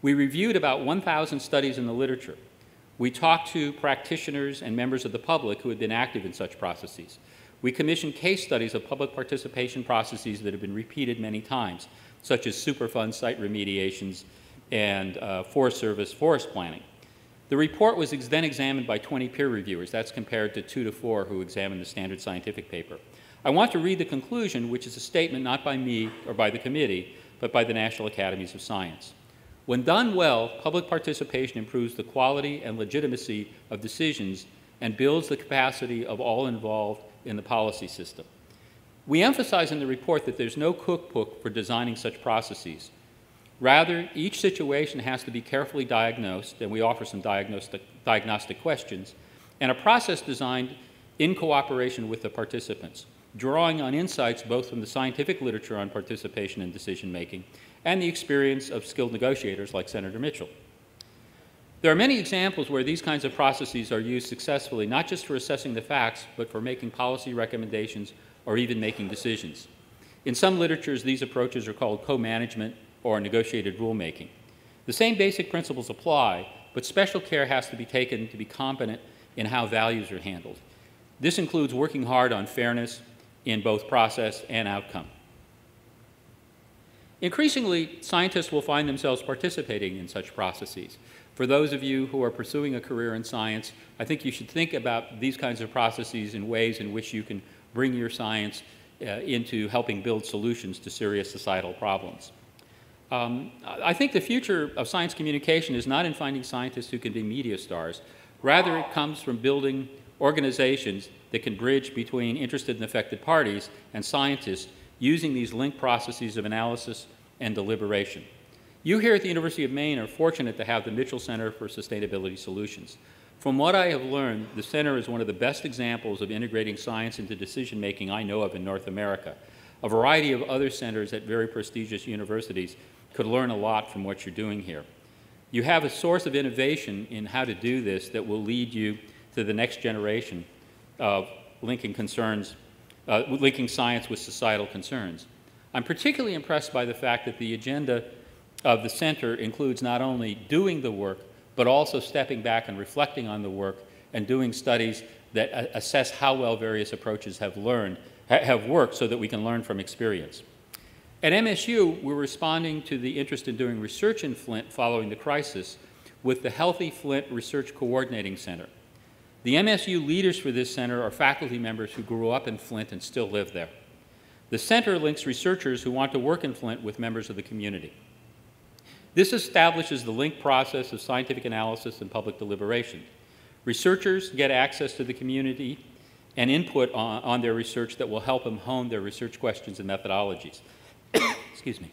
We reviewed about 1,000 studies in the literature. We talked to practitioners and members of the public who had been active in such processes. We commissioned case studies of public participation processes that have been repeated many times, such as Superfund site remediations and uh, Forest Service forest planning. The report was ex then examined by 20 peer reviewers. That's compared to two to four who examined the standard scientific paper. I want to read the conclusion, which is a statement not by me or by the committee, but by the National Academies of Science. When done well, public participation improves the quality and legitimacy of decisions and builds the capacity of all involved in the policy system. We emphasize in the report that there's no cookbook for designing such processes. Rather, each situation has to be carefully diagnosed, and we offer some diagnostic, diagnostic questions, and a process designed in cooperation with the participants, drawing on insights both from the scientific literature on participation in decision making and the experience of skilled negotiators like Senator Mitchell. There are many examples where these kinds of processes are used successfully, not just for assessing the facts, but for making policy recommendations or even making decisions. In some literatures, these approaches are called co-management or negotiated rulemaking. The same basic principles apply, but special care has to be taken to be competent in how values are handled. This includes working hard on fairness in both process and outcome. Increasingly, scientists will find themselves participating in such processes. For those of you who are pursuing a career in science, I think you should think about these kinds of processes in ways in which you can bring your science uh, into helping build solutions to serious societal problems. Um, I think the future of science communication is not in finding scientists who can be media stars. Rather, it comes from building organizations that can bridge between interested and affected parties and scientists using these linked processes of analysis and deliberation. You here at the University of Maine are fortunate to have the Mitchell Center for Sustainability Solutions. From what I have learned, the center is one of the best examples of integrating science into decision making I know of in North America. A variety of other centers at very prestigious universities could learn a lot from what you're doing here. You have a source of innovation in how to do this that will lead you to the next generation of linking concerns, uh, linking science with societal concerns. I'm particularly impressed by the fact that the agenda of the center includes not only doing the work, but also stepping back and reflecting on the work and doing studies that assess how well various approaches have learned, have worked so that we can learn from experience. At MSU, we're responding to the interest in doing research in Flint following the crisis with the Healthy Flint Research Coordinating Center. The MSU leaders for this center are faculty members who grew up in Flint and still live there. The center links researchers who want to work in Flint with members of the community. This establishes the link process of scientific analysis and public deliberation. Researchers get access to the community and input on, on their research that will help them hone their research questions and methodologies. Excuse me.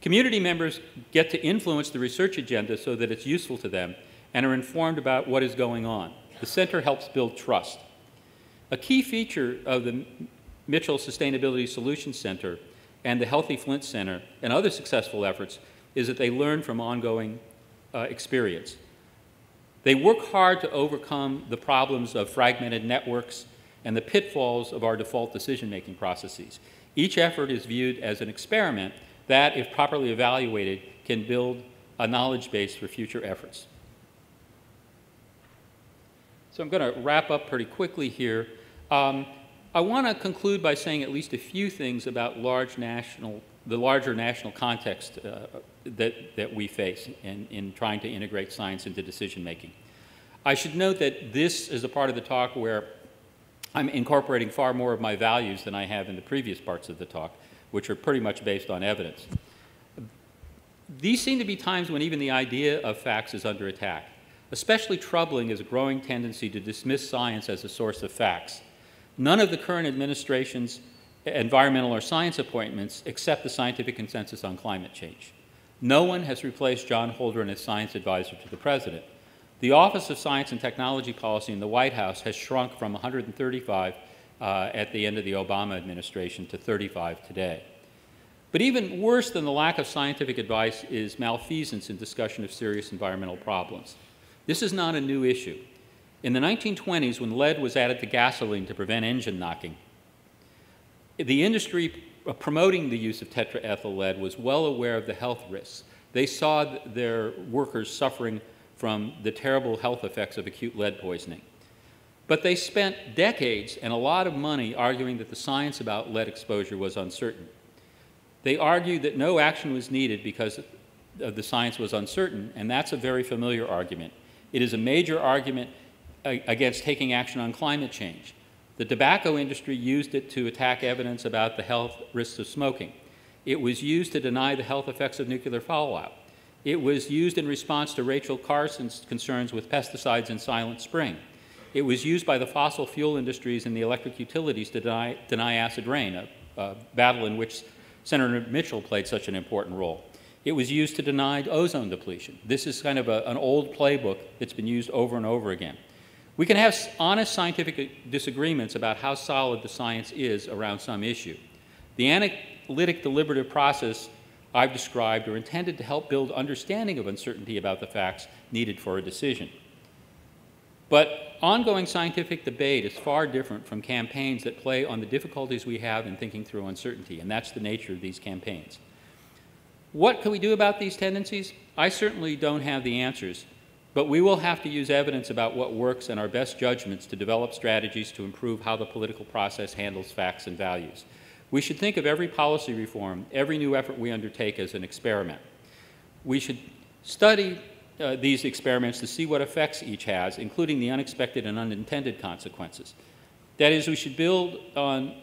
Community members get to influence the research agenda so that it's useful to them and are informed about what is going on. The center helps build trust. A key feature of the Mitchell Sustainability Solutions Center and the Healthy Flint Center and other successful efforts is that they learn from ongoing uh, experience. They work hard to overcome the problems of fragmented networks and the pitfalls of our default decision-making processes. Each effort is viewed as an experiment that, if properly evaluated, can build a knowledge base for future efforts. So I'm going to wrap up pretty quickly here. Um, I want to conclude by saying at least a few things about large national, the larger national context uh, that, that we face in, in trying to integrate science into decision making. I should note that this is a part of the talk where I'm incorporating far more of my values than I have in the previous parts of the talk, which are pretty much based on evidence. These seem to be times when even the idea of facts is under attack. Especially troubling is a growing tendency to dismiss science as a source of facts. None of the current administration's environmental or science appointments accept the scientific consensus on climate change. No one has replaced John Holdren as science advisor to the president. The Office of Science and Technology Policy in the White House has shrunk from 135 uh, at the end of the Obama administration to 35 today. But even worse than the lack of scientific advice is malfeasance in discussion of serious environmental problems. This is not a new issue. In the 1920s, when lead was added to gasoline to prevent engine knocking, the industry promoting the use of tetraethyl lead was well aware of the health risks. They saw their workers suffering from the terrible health effects of acute lead poisoning. But they spent decades and a lot of money arguing that the science about lead exposure was uncertain. They argued that no action was needed because the science was uncertain, and that's a very familiar argument. It is a major argument uh, against taking action on climate change. The tobacco industry used it to attack evidence about the health risks of smoking. It was used to deny the health effects of nuclear fallout. It was used in response to Rachel Carson's concerns with pesticides in Silent Spring. It was used by the fossil fuel industries and the electric utilities to deny, deny acid rain, a, a battle in which Senator Mitchell played such an important role. It was used to deny ozone depletion. This is kind of a, an old playbook that's been used over and over again. We can have honest scientific uh, disagreements about how solid the science is around some issue. The analytic deliberative process I've described are intended to help build understanding of uncertainty about the facts needed for a decision. But ongoing scientific debate is far different from campaigns that play on the difficulties we have in thinking through uncertainty, and that's the nature of these campaigns. What can we do about these tendencies? I certainly don't have the answers, but we will have to use evidence about what works and our best judgments to develop strategies to improve how the political process handles facts and values. We should think of every policy reform, every new effort we undertake as an experiment. We should study uh, these experiments to see what effects each has, including the unexpected and unintended consequences. That is, we should build on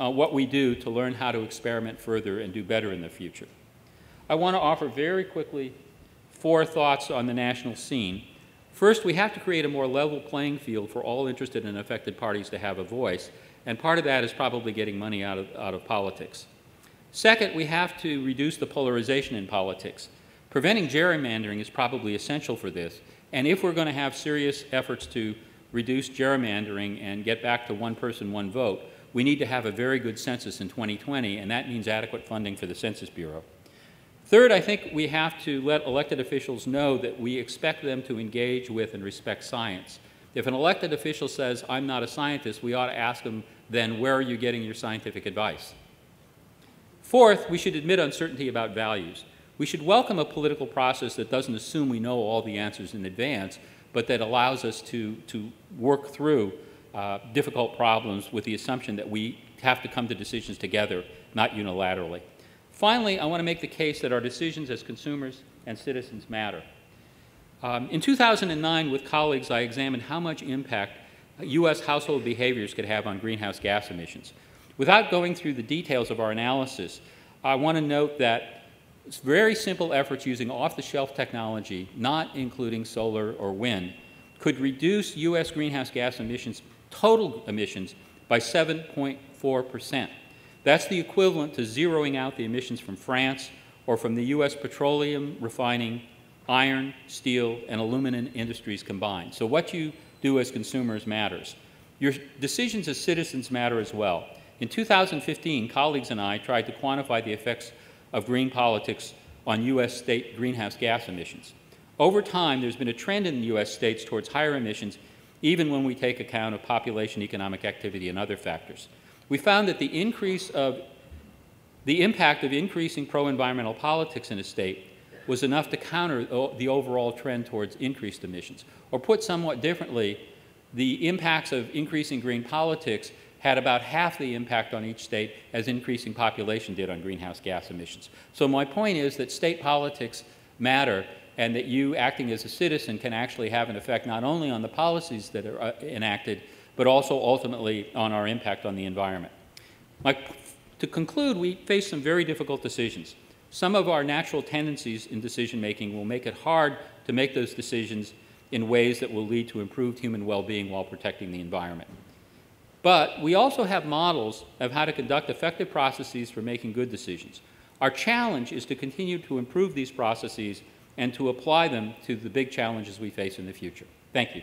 uh, what we do to learn how to experiment further and do better in the future. I want to offer very quickly four thoughts on the national scene. First, we have to create a more level playing field for all interested and affected parties to have a voice, and part of that is probably getting money out of, out of politics. Second, we have to reduce the polarization in politics. Preventing gerrymandering is probably essential for this, and if we're going to have serious efforts to reduce gerrymandering and get back to one person, one vote, we need to have a very good census in 2020, and that means adequate funding for the Census Bureau. Third, I think we have to let elected officials know that we expect them to engage with and respect science. If an elected official says, I'm not a scientist, we ought to ask them, then where are you getting your scientific advice? Fourth, we should admit uncertainty about values. We should welcome a political process that doesn't assume we know all the answers in advance, but that allows us to, to work through uh, difficult problems with the assumption that we have to come to decisions together, not unilaterally. Finally, I want to make the case that our decisions as consumers and citizens matter. Um, in 2009, with colleagues, I examined how much impact U.S. household behaviors could have on greenhouse gas emissions. Without going through the details of our analysis, I want to note that very simple efforts using off-the-shelf technology, not including solar or wind, could reduce U.S. greenhouse gas emissions, total emissions, by 7.4 percent. That's the equivalent to zeroing out the emissions from France or from the U.S. petroleum refining, iron, steel, and aluminum industries combined. So what you do as consumers matters. Your decisions as citizens matter as well. In 2015, colleagues and I tried to quantify the effects of green politics on U.S. state greenhouse gas emissions. Over time, there's been a trend in the U.S. states towards higher emissions, even when we take account of population, economic activity, and other factors. We found that the increase of the impact of increasing pro-environmental politics in a state was enough to counter the overall trend towards increased emissions. Or put somewhat differently, the impacts of increasing green politics had about half the impact on each state as increasing population did on greenhouse gas emissions. So my point is that state politics matter and that you acting as a citizen can actually have an effect not only on the policies that are uh, enacted, but also ultimately on our impact on the environment. My, to conclude, we face some very difficult decisions. Some of our natural tendencies in decision making will make it hard to make those decisions in ways that will lead to improved human well-being while protecting the environment. But we also have models of how to conduct effective processes for making good decisions. Our challenge is to continue to improve these processes and to apply them to the big challenges we face in the future. Thank you.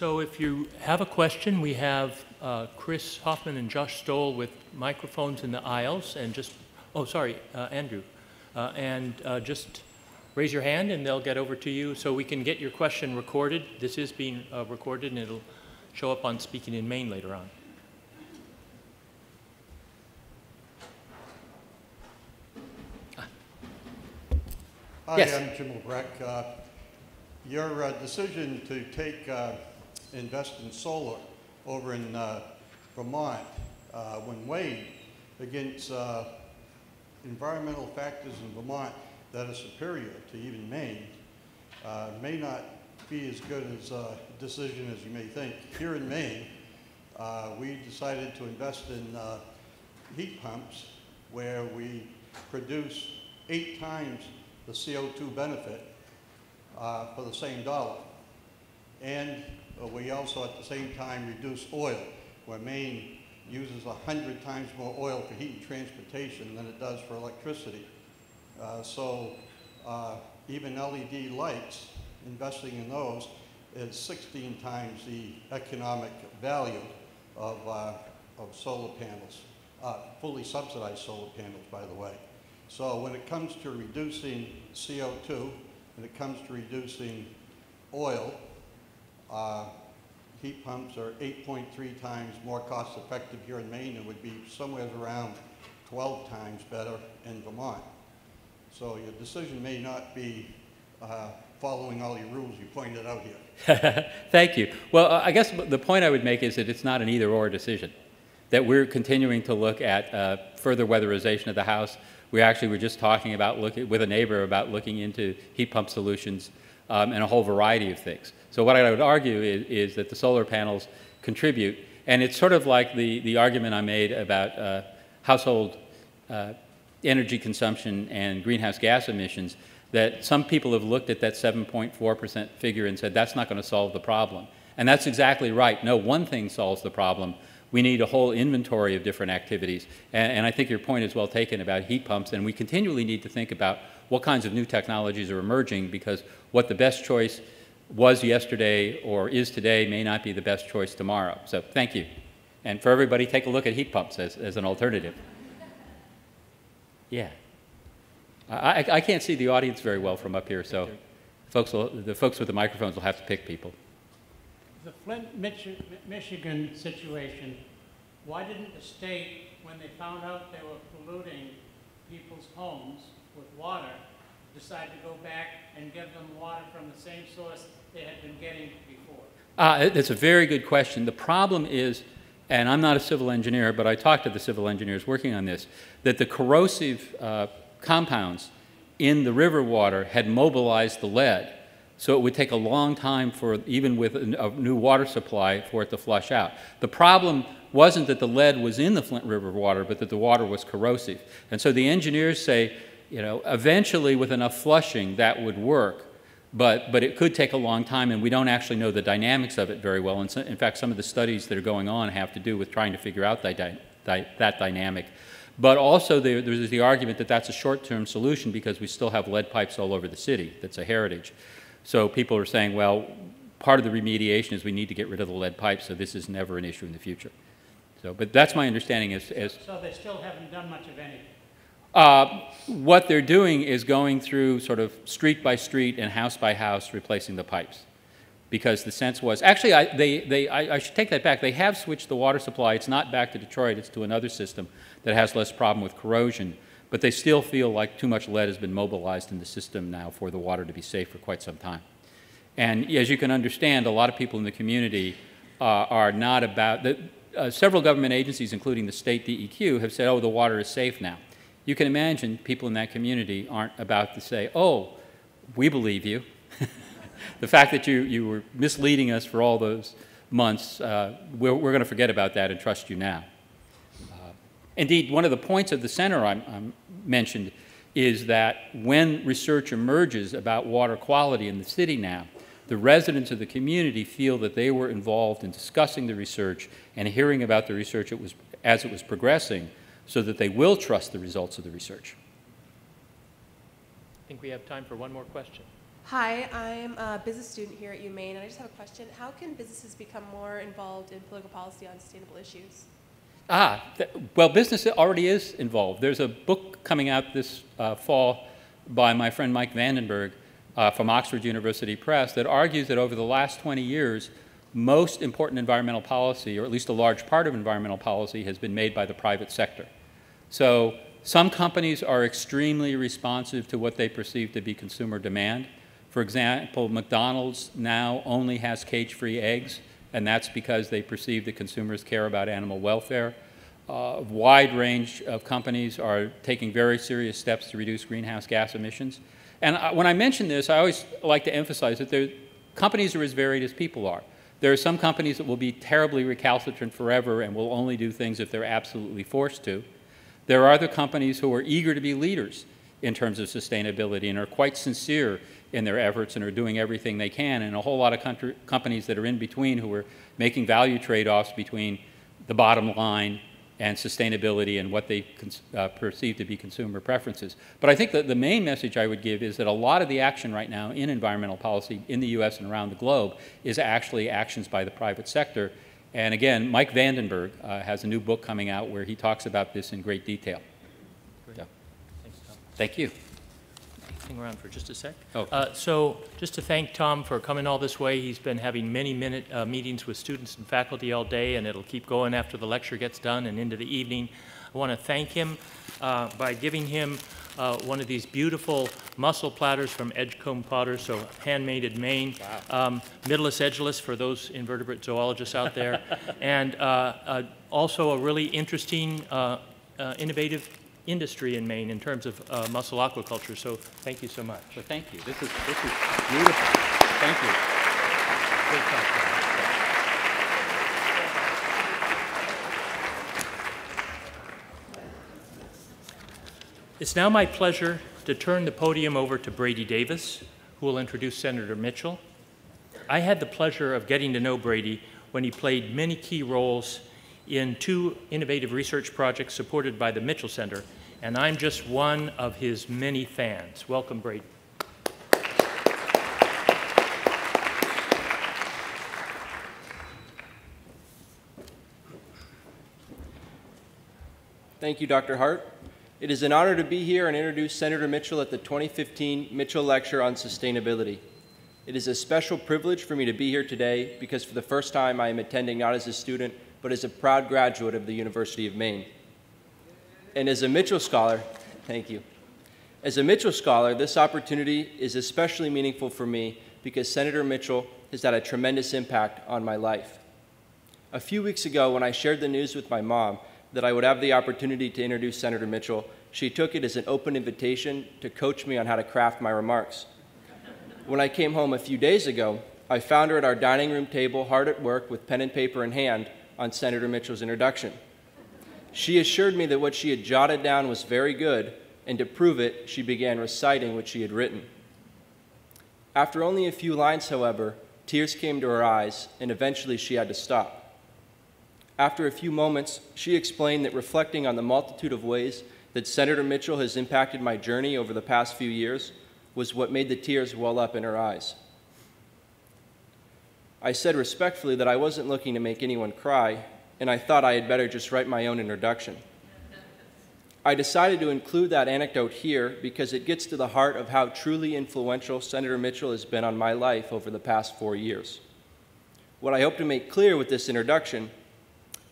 So if you have a question, we have uh, Chris Hoffman and Josh Stoll with microphones in the aisles, and just, oh, sorry, uh, Andrew. Uh, and uh, just raise your hand and they'll get over to you so we can get your question recorded. This is being uh, recorded and it'll show up on Speaking in Maine later on. Hi, Yes. I'm Jim Lebrecht. Uh, Your uh, decision to take, uh, invest in solar over in uh, Vermont, uh, when weighed against uh, environmental factors in Vermont that are superior to even Maine, uh, may not be as good as a decision as you may think. Here in Maine, uh, we decided to invest in uh, heat pumps where we produce eight times the CO2 benefit uh, for the same dollar. And uh, we also at the same time reduce oil, where Maine uses 100 times more oil for heat and transportation than it does for electricity. Uh, so uh, even LED lights, investing in those is 16 times the economic value of, uh, of solar panels, uh, fully subsidized solar panels, by the way. So when it comes to reducing CO2, when it comes to reducing oil, uh, heat pumps are 8.3 times more cost effective here in Maine and would be somewhere around 12 times better in Vermont. So your decision may not be uh, following all your rules you pointed out here. Thank you. Well, I guess the point I would make is that it's not an either-or decision, that we're continuing to look at uh, further weatherization of the house. We actually were just talking about looking with a neighbor about looking into heat pump solutions um, and a whole variety of things. So what I would argue is, is, that the solar panels contribute, and it's sort of like the, the argument I made about uh, household uh, energy consumption and greenhouse gas emissions, that some people have looked at that 7.4% figure and said that's not going to solve the problem. And that's exactly right. No one thing solves the problem. We need a whole inventory of different activities. And, and, I think your point is well taken about heat pumps, and we continually need to think about what kinds of new technologies are emerging because what the best choice was yesterday or is today may not be the best choice tomorrow. So thank you. And for everybody, take a look at heat pumps as, as an alternative. Yeah. I, I can't see the audience very well from up here, so folks will, the folks with the microphones will have to pick people. the Flint, Michi- Michigan situation, why didn't the state, when they found out they were polluting people's homes with water, decide to go back and give them water from the same source they had been getting before? Uh, it's a very good question. The problem is, and I'm not a civil engineer, but I talked to the civil engineers working on this, that the corrosive uh, compounds in the river water had mobilized the lead. So it would take a long time for, even with a new water supply, for it to flush out. The problem wasn't that the lead was in the Flint River water, but that the water was corrosive. And so the engineers say, you know, eventually with enough flushing, that would work. But, but it could take a long time, and we don't actually know the dynamics of it very well. And so, in fact, some of the studies that are going on have to do with trying to figure out that, dy- that dynamic. But also, there, there's the argument that that's a short term solution because we still have lead pipes all over the city. That's a heritage. So people are saying, well, part of the remediation is we need to get rid of the lead pipes, so this is never an issue in the future. So, but that's my understanding as, as So they still haven't done much of anything. Uh, what they're doing is going through sort of street by street and house by house replacing the pipes. Because the sense was, actually, I, they, they, I, I should take that back. They have switched the water supply. It's not back to Detroit, it's to another system that has less problem with corrosion. But they still feel like too much lead has been mobilized in the system now for the water to be safe for quite some time. And as you can understand, a lot of people in the community uh, are not about, the, uh, several government agencies, including the state DEQ, have said, oh, the water is safe now. You can imagine people in that community aren't about to say, oh, we believe you. the fact that you, you were misleading us for all those months, uh, we're, we're going to forget about that and trust you now. Uh, indeed, one of the points of the center I mentioned is that when research emerges about water quality in the city now, the residents of the community feel that they were involved in discussing the research and hearing about the research it was, as it was progressing so that they will trust the results of the research. I think we have time for one more question. Hi, I'm a business student here at UMaine, and I just have a question. How can businesses become more involved in political policy on sustainable issues? Ah, th- well, business already is involved. There's a book coming out this uh, fall by my friend Mike Vandenbergh uh, from Oxford University Press that argues that over the last 20 years, most important environmental policy, or at least a large part of environmental policy, has been made by the private sector. So some companies are extremely responsive to what they perceive to be consumer demand. For example, McDonald's now only has cage-free eggs, and that's because they perceive that consumers care about animal welfare. Uh, a wide range of companies are taking very serious steps to reduce greenhouse gas emissions. And I, when I mention this, I always like to emphasize that there, companies are as varied as people are. There are some companies that will be terribly recalcitrant forever and will only do things if they're absolutely forced to. There are other companies who are eager to be leaders in terms of sustainability and are quite sincere in their efforts and are doing everything they can, and a whole lot of country, companies that are in between who are making value trade-offs between the bottom line and sustainability and what they uh, perceive to be consumer preferences. But I think that the main message I would give is that a lot of the action right now in environmental policy in the U.S. and around the globe is actually actions by the private sector. And again, Mike Vandenbergh uh, has a new book coming out where he talks about this in great detail. So, Thanks, Tom. thank you. Hang around for just a sec. Oh. Uh, So just to thank Tom for coming all this way. He's been having many minute uh, meetings with students and faculty all day, and it'll keep going after the lecture gets done and into the evening. I want to thank him uh, by giving him uh, one of these beautiful mussel platters from Edgecomb Potters, so handmade in Maine. Um, Mytilus edulis for those invertebrate zoologists out there. and uh, uh, also a really interesting, uh, uh, innovative industry in Maine in terms of uh, mussel aquaculture. So thank you so much. So thank you. This is, this is beautiful. Thank you. Great talk, Tom. It's now my pleasure to turn the podium over to Brady Davis, who will introduce Senator Mitchell. I had the pleasure of getting to know Brady when he played many key roles in two innovative research projects supported by the Mitchell Center, and I'm just one of his many fans. Welcome, Brady. Thank you, Dr. Hart. It is an honor to be here and introduce Senator Mitchell at the 2015 Mitchell Lecture on Sustainability. It is a special privilege for me to be here today because for the first time I am attending not as a student, but as a proud graduate of the University of Maine. And as a Mitchell Scholar, thank you. As a Mitchell Scholar, this opportunity is especially meaningful for me because Senator Mitchell has had a tremendous impact on my life. A few weeks ago, when I shared the news with my mom that I would have the opportunity to introduce Senator Mitchell, she took it as an open invitation to coach me on how to craft my remarks. When I came home a few days ago, I found her at our dining room table, hard at work with pen and paper in hand on Senator Mitchell's introduction. She assured me that what she had jotted down was very good, and to prove it, she began reciting what she had written. After only a few lines, however, tears came to her eyes, and eventually she had to stop. After a few moments, she explained that reflecting on the multitude of ways that Senator Mitchell has impacted my journey over the past few years was what made the tears well up in her eyes. I said respectfully that I wasn't looking to make anyone cry, and I thought I had better just write my own introduction. I decided to include that anecdote here because it gets to the heart of how truly influential Senator Mitchell has been on my life over the past four years. What I hope to make clear with this introduction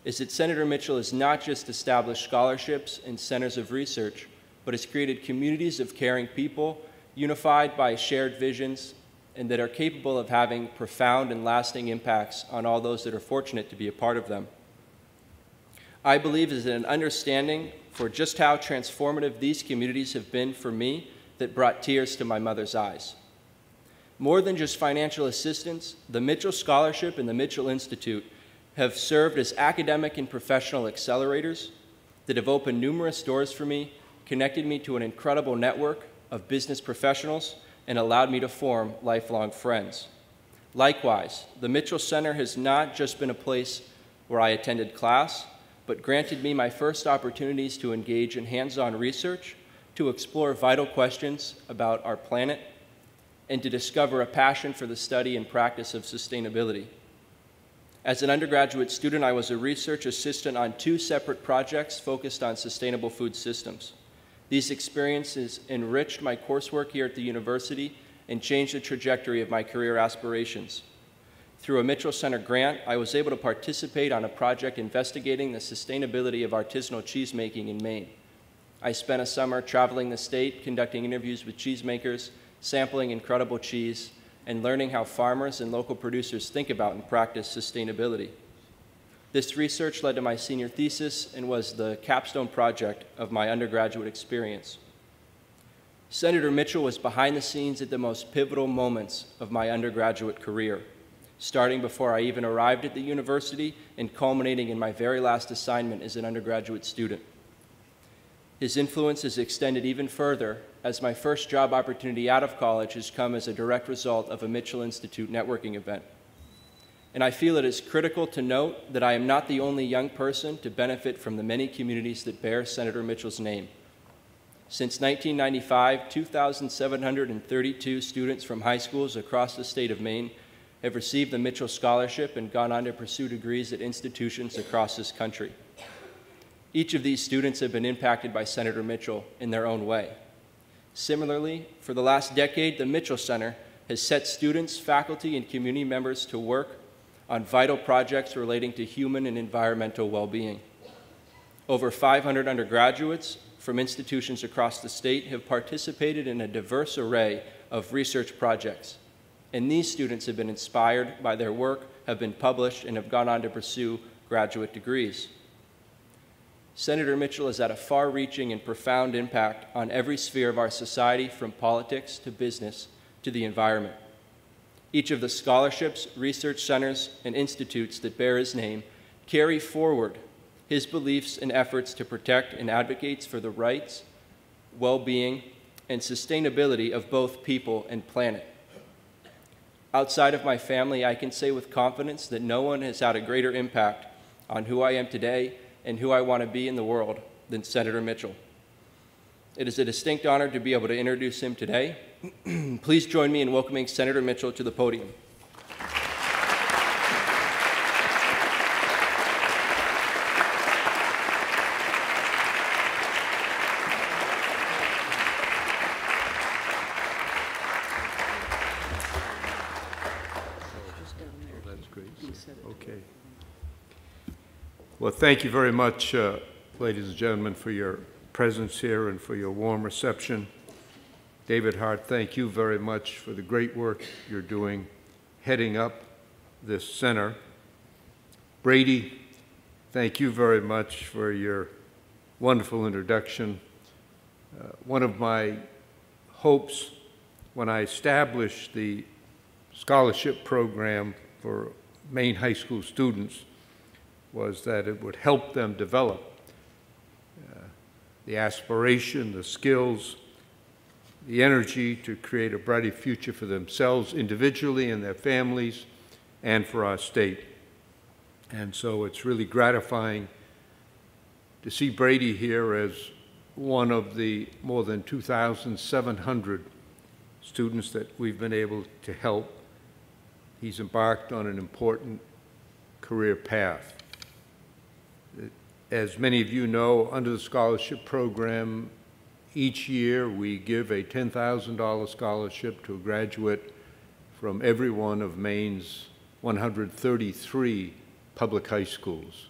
is that Senator Mitchell has not just established scholarships and centers of research, but has created communities of caring people unified by shared visions and that are capable of having profound and lasting impacts on all those that are fortunate to be a part of them. I believe is an understanding for just how transformative these communities have been for me that brought tears to my mother's eyes. More than just financial assistance, the Mitchell Scholarship and the Mitchell Institute have served as academic and professional accelerators that have opened numerous doors for me, connected me to an incredible network of business professionals, and allowed me to form lifelong friends. Likewise, the Mitchell Center has not just been a place where I attended class, but granted me my first opportunities to engage in hands-on research, to explore vital questions about our planet, and to discover a passion for the study and practice of sustainability. As an undergraduate student, I was a research assistant on two separate projects focused on sustainable food systems. These experiences enriched my coursework here at the university and changed the trajectory of my career aspirations. Through a Mitchell Center grant, I was able to participate on a project investigating the sustainability of artisanal cheesemaking in Maine. I spent a summer traveling the state, conducting interviews with cheesemakers, sampling incredible cheese, and learning how farmers and local producers think about and practice sustainability. This research led to my senior thesis and was the capstone project of my undergraduate experience. Senator Mitchell was behind the scenes at the most pivotal moments of my undergraduate career starting before I even arrived at the university and culminating in my very last assignment as an undergraduate student. His influence has extended even further as my first job opportunity out of college has come as a direct result of a Mitchell Institute networking event. And I feel it is critical to note that I am not the only young person to benefit from the many communities that bear Senator Mitchell's name. Since 1995, 2,732 students from high schools across the state of Maine have received the Mitchell Scholarship and gone on to pursue degrees at institutions across this country. Each of these students have been impacted by Senator Mitchell in their own way. Similarly, for the last decade, the Mitchell Center has set students, faculty, and community members to work on vital projects relating to human and environmental well-being. Over 500 undergraduates from institutions across the state have participated in a diverse array of research projects and these students have been inspired by their work, have been published, and have gone on to pursue graduate degrees. Senator Mitchell has had a far reaching and profound impact on every sphere of our society, from politics to business to the environment. Each of the scholarships, research centers, and institutes that bear his name carry forward his beliefs and efforts to protect and advocate for the rights, well being, and sustainability of both people and planet. Outside of my family, I can say with confidence that no one has had a greater impact on who I am today and who I want to be in the world than Senator Mitchell. It is a distinct honor to be able to introduce him today. Please join me in welcoming Senator Mitchell to the podium. Well, thank you very much, uh, ladies and gentlemen, for your presence here and for your warm reception. David Hart, thank you very much for the great work you're doing heading up this center. Brady, thank you very much for your wonderful introduction. Uh, one of my hopes when I established the scholarship program for Maine high school students was that it would help them develop uh, the aspiration, the skills, the energy to create a brighter future for themselves individually and their families and for our state. And so it's really gratifying to see Brady here as one of the more than 2,700 students that we've been able to help. He's embarked on an important career path. As many of you know, under the scholarship program, each year we give a $10,000 scholarship to a graduate from every one of Maine's 133 public high schools.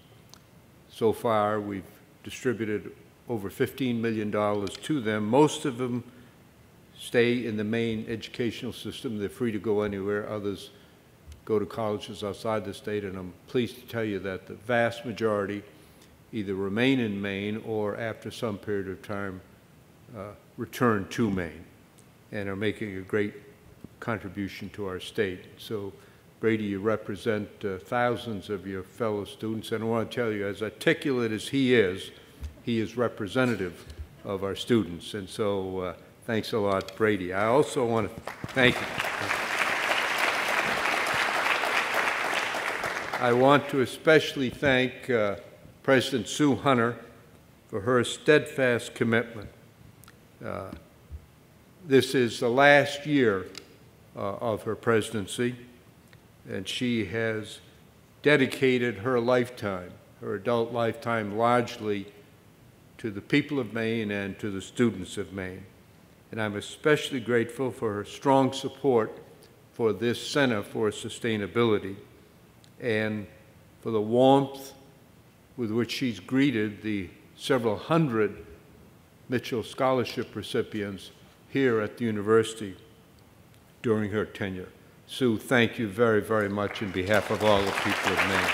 So far, we've distributed over $15 million to them. Most of them stay in the Maine educational system. They're free to go anywhere. Others go to colleges outside the state, and I'm pleased to tell you that the vast majority either remain in Maine or after some period of time uh, return to Maine and are making a great contribution to our state. So Brady, you represent uh, thousands of your fellow students, and I want to tell you, as articulate as he is, he is representative of our students. And so uh, thanks a lot, Brady. I also want to thank you. I want to especially thank uh, President Sue Hunter for her steadfast commitment. Uh, this is the last year uh, of her presidency, and she has dedicated her lifetime, her adult lifetime, largely to the people of Maine and to the students of Maine. And I'm especially grateful for her strong support for this Center for Sustainability and for the warmth with which she's greeted the several hundred Mitchell Scholarship recipients here at the university during her tenure. Sue, thank you very, very much in behalf of all the people of Maine.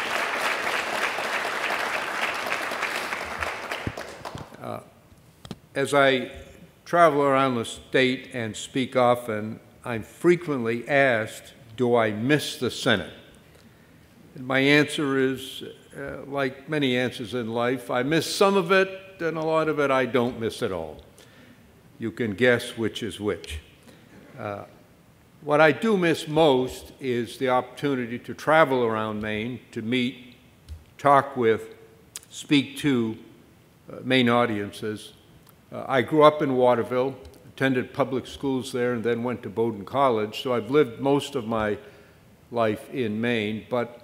Uh, as I travel around the state and speak often, I'm frequently asked, do I miss the Senate? And my answer is uh, like many answers in life, I miss some of it, and a lot of it I don't miss at all. You can guess which is which. Uh, what I do miss most is the opportunity to travel around Maine, to meet, talk with, speak to uh, Maine audiences. Uh, I grew up in Waterville, attended public schools there, and then went to Bowdoin College, so I've lived most of my life in Maine, but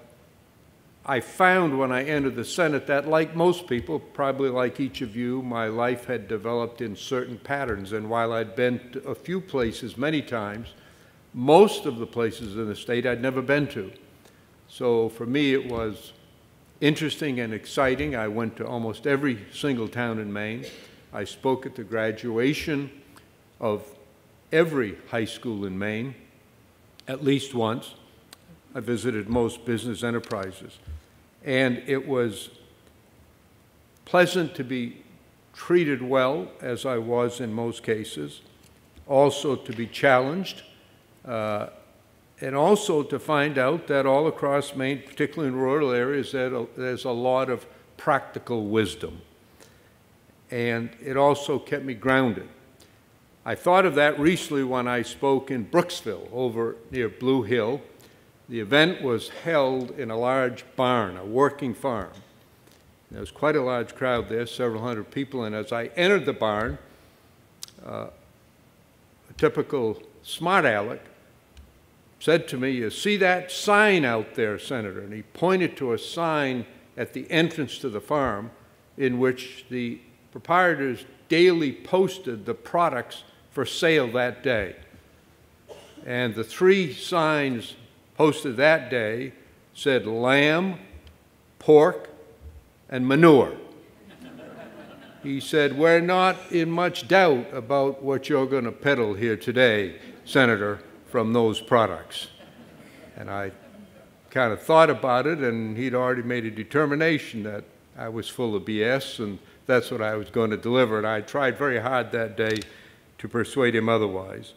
I found when I entered the Senate that, like most people, probably like each of you, my life had developed in certain patterns. And while I'd been to a few places many times, most of the places in the state I'd never been to. So for me, it was interesting and exciting. I went to almost every single town in Maine. I spoke at the graduation of every high school in Maine, at least once. I visited most business enterprises. And it was pleasant to be treated well, as I was in most cases, also to be challenged, uh, and also to find out that all across Maine, particularly in rural areas, that there's a lot of practical wisdom. And it also kept me grounded. I thought of that recently when I spoke in Brooksville over near Blue Hill the event was held in a large barn, a working farm. There was quite a large crowd there, several hundred people, and as I entered the barn, uh, a typical smart aleck said to me, You see that sign out there, Senator? And he pointed to a sign at the entrance to the farm in which the proprietors daily posted the products for sale that day. And the three signs posted that day said lamb, pork, and manure. He said, We're not in much doubt about what you're going to peddle here today, Senator, from those products. And I kind of thought about it, and he'd already made a determination that I was full of BS, and that's what I was going to deliver. And I tried very hard that day to persuade him otherwise.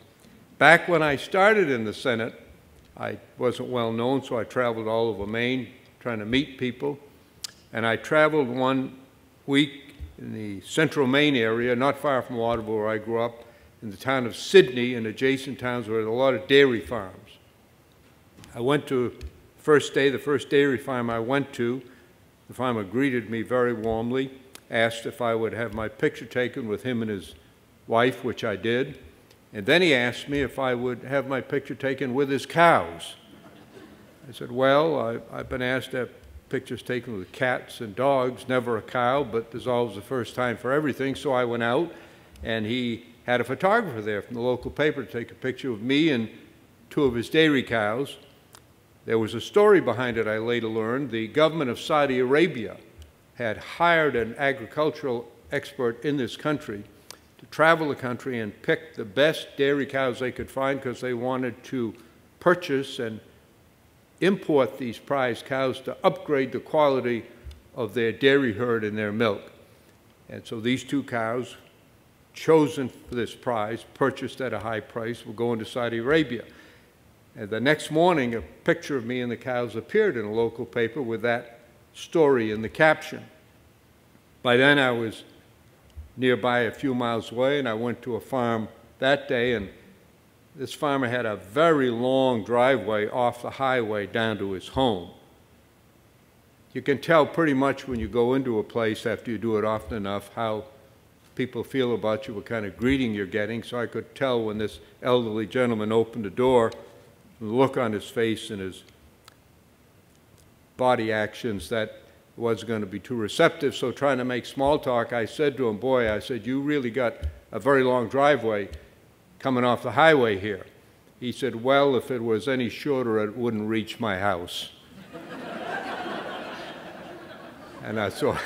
Back when I started in the Senate, I wasn't well known, so I traveled all over Maine trying to meet people. And I traveled one week in the central Maine area, not far from Waterville, where I grew up, in the town of Sidney and adjacent towns where there a lot of dairy farms. I went to first day, the first dairy farm I went to, the farmer greeted me very warmly, asked if I would have my picture taken with him and his wife, which I did. And then he asked me if I would have my picture taken with his cows. I said, Well, I, have been asked to have pictures taken with cats and dogs, never a cow, but there's always a first time for everything. So I went out, and he had a photographer there from the local paper to take a picture of me and two of his dairy cows. There was a story behind it, I later learned. The government of Saudi Arabia had hired an agricultural expert in this country to travel the country and pick the best dairy cows they could find because they wanted to purchase and import these prize cows to upgrade the quality of their dairy herd and their milk. And so these two cows, chosen for this prize, purchased at a high price, will go into Saudi Arabia. And the next morning, a picture of me and the cows appeared in a local paper with that story in the caption. By then, I was nearby a few miles away, and I went to a farm that day, and this farmer had a very long driveway off the highway down to his home. You can tell pretty much when you go into a place after you do it often enough how people feel about you, what kind of greeting you're getting. So I could tell when this elderly gentleman opened the door, the look on his face and his body actions that wasn't going to be too receptive. So trying to make small talk, I said to him, boy, I said, you really got a very long driveway coming off the highway here. He said, well, if it was any shorter, it wouldn't reach my house. and I, so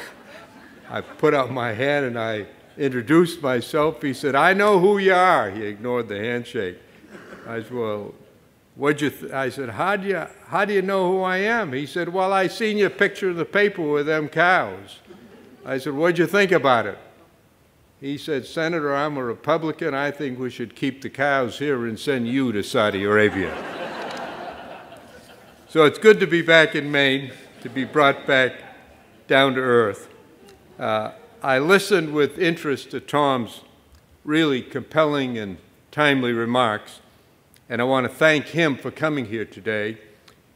I put out my hand and I introduced myself. He said, I know who you are. He ignored the handshake. I said, well, What'd? I said, how do, you, how do you know who I am? He said, Well, I seen your picture in the paper with them cows. I said, What'd you think about it? He said, Senator, I'm a Republican. I think we should keep the cows here and send you to Saudi Arabia. so it's good to be back in Maine, to be brought back down to earth. Uh, I listened with interest to Tom's really compelling and timely remarks. And I want to thank him for coming here today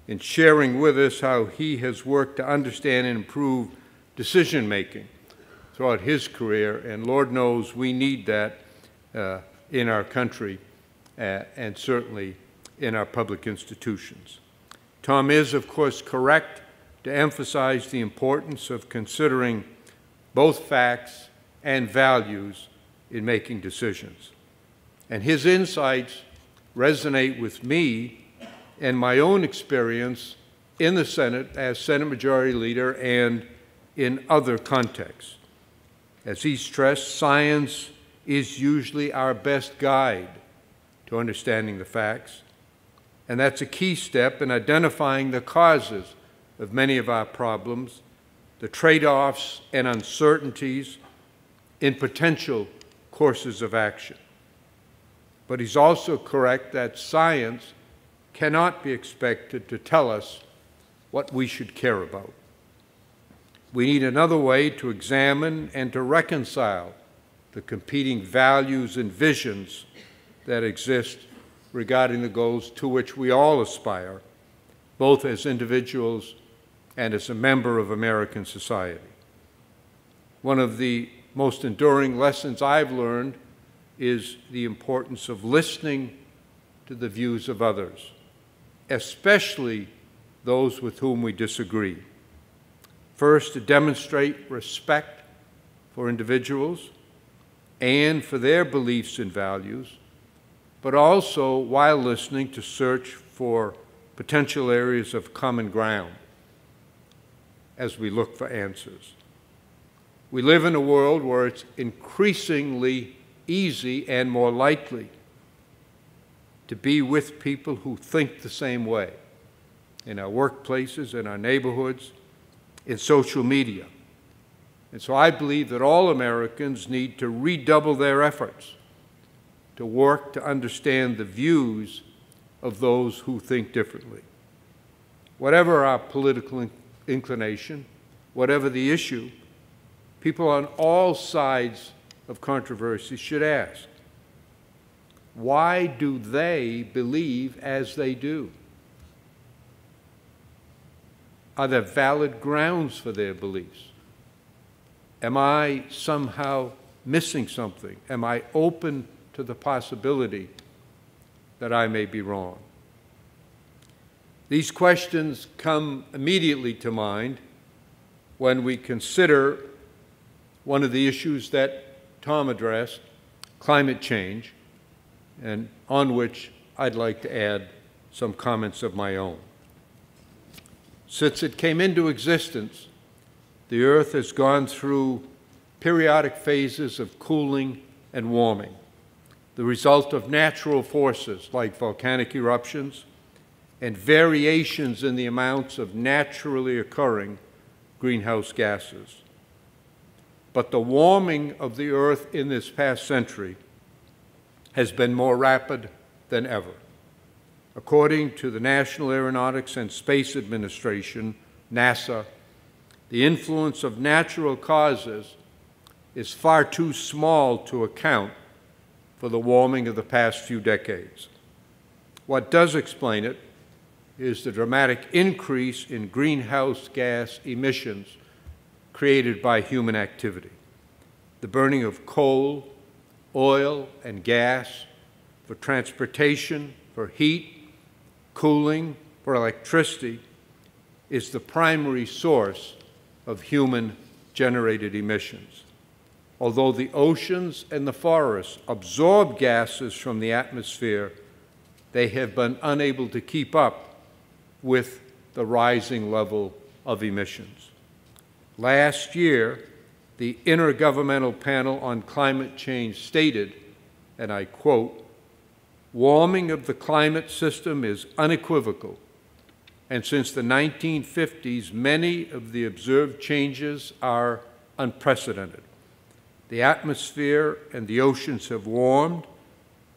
and sharing with us how he has worked to understand and improve decision making throughout his career. And Lord knows we need that uh, in our country uh, and certainly in our public institutions. Tom is, of course, correct to emphasize the importance of considering both facts and values in making decisions. And his insights resonate with me and my own experience in the Senate as Senate Majority Leader and in other contexts. As he stressed, science is usually our best guide to understanding the facts, and that's a key step in identifying the causes of many of our problems, the trade offs and uncertainties in potential courses of action. But he's also correct that science cannot be expected to tell us what we should care about. We need another way to examine and to reconcile the competing values and visions that exist regarding the goals to which we all aspire, both as individuals and as a member of American society. One of the most enduring lessons I've learned is the importance of listening to the views of others, especially those with whom we disagree. First, to demonstrate respect for individuals and for their beliefs and values, but also, while listening, to search for potential areas of common ground as we look for answers. We live in a world where it's increasingly easy and more likely to be with people who think the same way in our workplaces, in our neighborhoods, in social media. And so I believe that all Americans need to redouble their efforts to work to understand the views of those who think differently. Whatever our political inclination, whatever the issue, people on all sides of controversy should ask why do they believe as they do? Are there valid grounds for their beliefs? Am I somehow missing something? Am I open to the possibility that I may be wrong? These questions come immediately to mind when we consider one of the issues that Tom addressed, climate change, and on which I'd like to add some comments of my own. Since it came into existence, the Earth has gone through periodic phases of cooling and warming, the result of natural forces like volcanic eruptions and variations in the amounts of naturally occurring greenhouse gases. But the warming of the Earth in this past century has been more rapid than ever. According to the National Aeronautics and Space Administration, NASA, the influence of natural causes is far too small to account for the warming of the past few decades. What does explain it is the dramatic increase in greenhouse gas emissions created by human activity. The burning of coal, oil, and gas for transportation, for heat, cooling, for electricity is the primary source of human generated emissions. Although the oceans and the forests absorb gases from the atmosphere, they have been unable to keep up with the rising level of emissions. Last year, the Intergovernmental Panel on Climate Change stated, and I quote, warming of the climate system is unequivocal, and since the 1950s, many of the observed changes are unprecedented. The atmosphere and the oceans have warmed,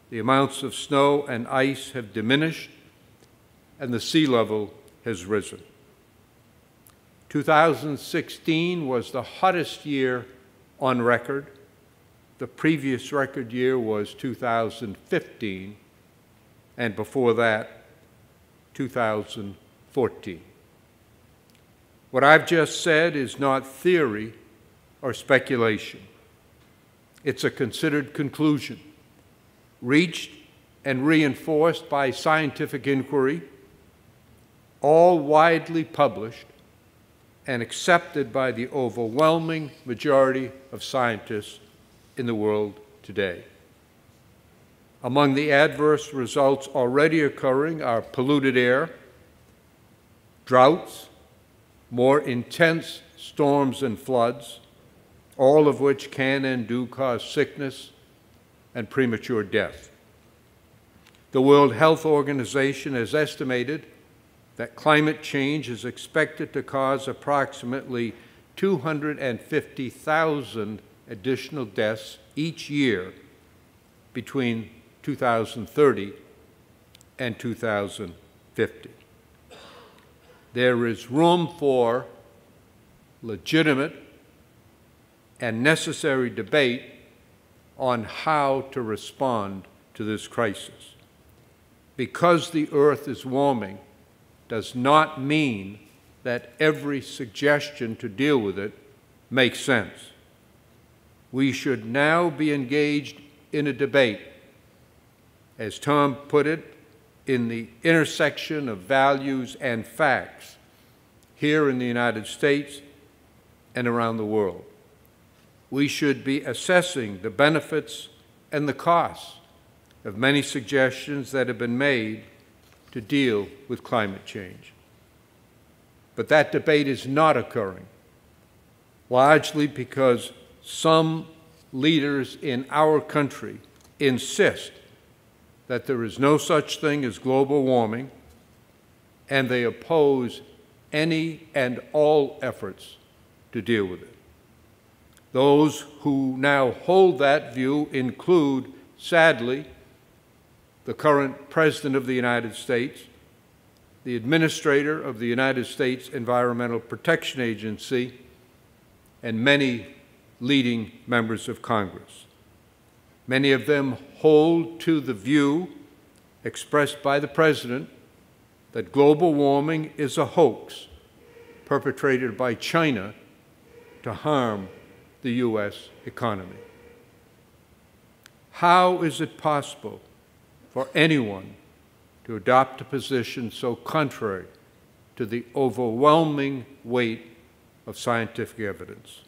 the amounts of snow and ice have diminished, and the sea level has risen. 2016 was the hottest year on record. The previous record year was 2015, and before that, 2014. What I've just said is not theory or speculation. It's a considered conclusion, reached and reinforced by scientific inquiry, all widely published and accepted by the overwhelming majority of scientists in the world today. Among the adverse results already occurring are polluted air, droughts, more intense storms and floods, all of which can and do cause sickness and premature death. The World Health Organization has estimated that climate change is expected to cause approximately 250,000 additional deaths each year between 2030 and 2050. There is room for legitimate and necessary debate on how to respond to this crisis. Because the earth is warming, does not mean that every suggestion to deal with it makes sense. We should now be engaged in a debate, as Tom put it, in the intersection of values and facts here in the United States and around the world. We should be assessing the benefits and the costs of many suggestions that have been made to deal with climate change. But that debate is not occurring largely because some leaders in our country insist that there is no such thing as global warming, and they oppose any and all efforts to deal with it. Those who now hold that view include, sadly, the current President of the United States, the Administrator of the United States Environmental Protection Agency, and many leading members of Congress. Many of them hold to the view expressed by the President that global warming is a hoax perpetrated by China to harm the U.S. economy. How is it possible for anyone to adopt a position so contrary to the overwhelming weight of scientific evidence?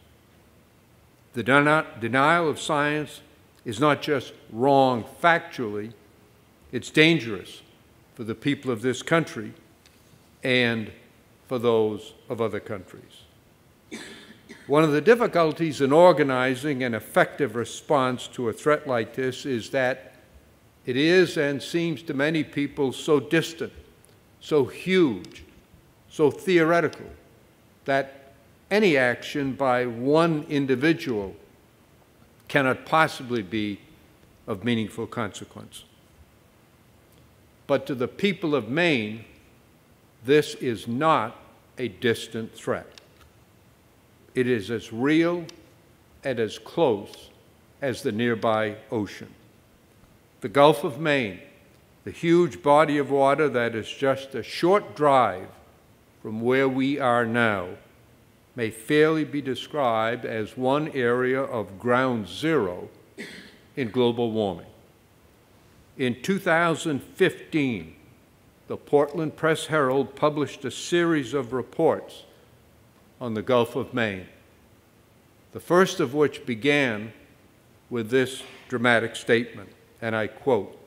The denial of science is not just wrong factually, it's dangerous for the people of this country and for those of other countries. One of the difficulties in organizing an effective response to a threat like this is that it is and seems to many people so distant, so huge, so theoretical, that any action by one individual cannot possibly be of meaningful consequence. But to the people of Maine, this is not a distant threat. It is as real and as close as the nearby ocean. The Gulf of Maine, the huge body of water that is just a short drive from where we are now, may fairly be described as one area of ground zero in global warming. In 2015, the Portland Press Herald published a series of reports on the Gulf of Maine, the first of which began with this dramatic statement, and I quote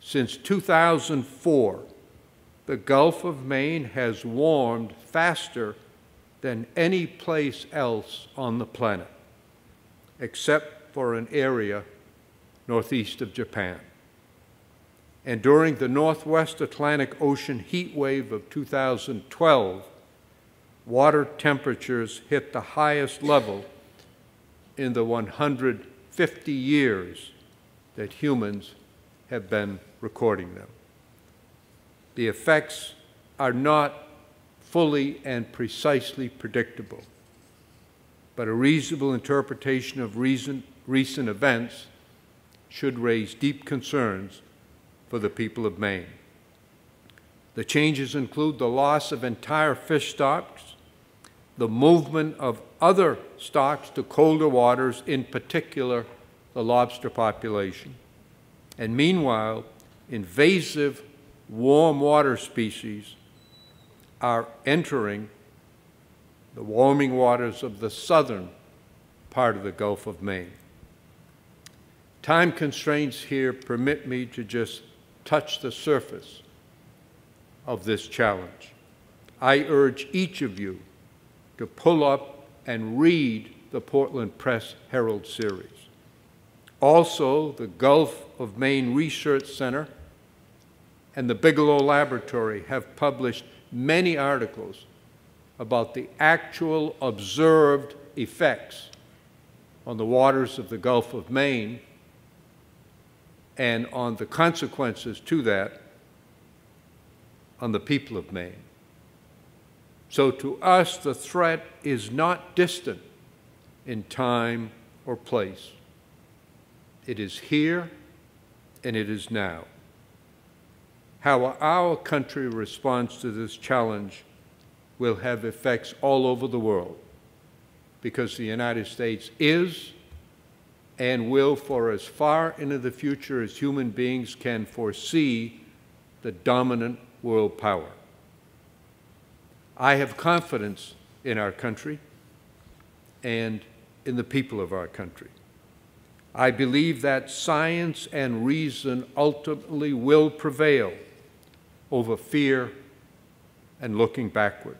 Since 2004, the Gulf of Maine has warmed faster than any place else on the planet, except for an area northeast of Japan. And during the Northwest Atlantic Ocean heat wave of 2012, water temperatures hit the highest level in the 150 years that humans have been recording them. The effects are not fully and precisely predictable, but a reasonable interpretation of recent, recent events should raise deep concerns for the people of Maine. The changes include the loss of entire fish stocks, the movement of other stocks to colder waters, in particular the lobster population. And meanwhile, invasive warm water species are entering the warming waters of the southern part of the Gulf of Maine. Time constraints here permit me to just touch the surface of this challenge. I urge each of you to pull up and read the Portland Press Herald series. Also, the Gulf of Maine Research Center and the Bigelow Laboratory have published many articles about the actual observed effects on the waters of the Gulf of Maine and on the consequences to that on the people of Maine. So to us, the threat is not distant in time or place. It is here and it is now. How our country responds to this challenge will have effects all over the world because the United States is and will, for as far into the future as human beings can foresee, the dominant world power. I have confidence in our country and in the people of our country. I believe that science and reason ultimately will prevail over fear and looking backward.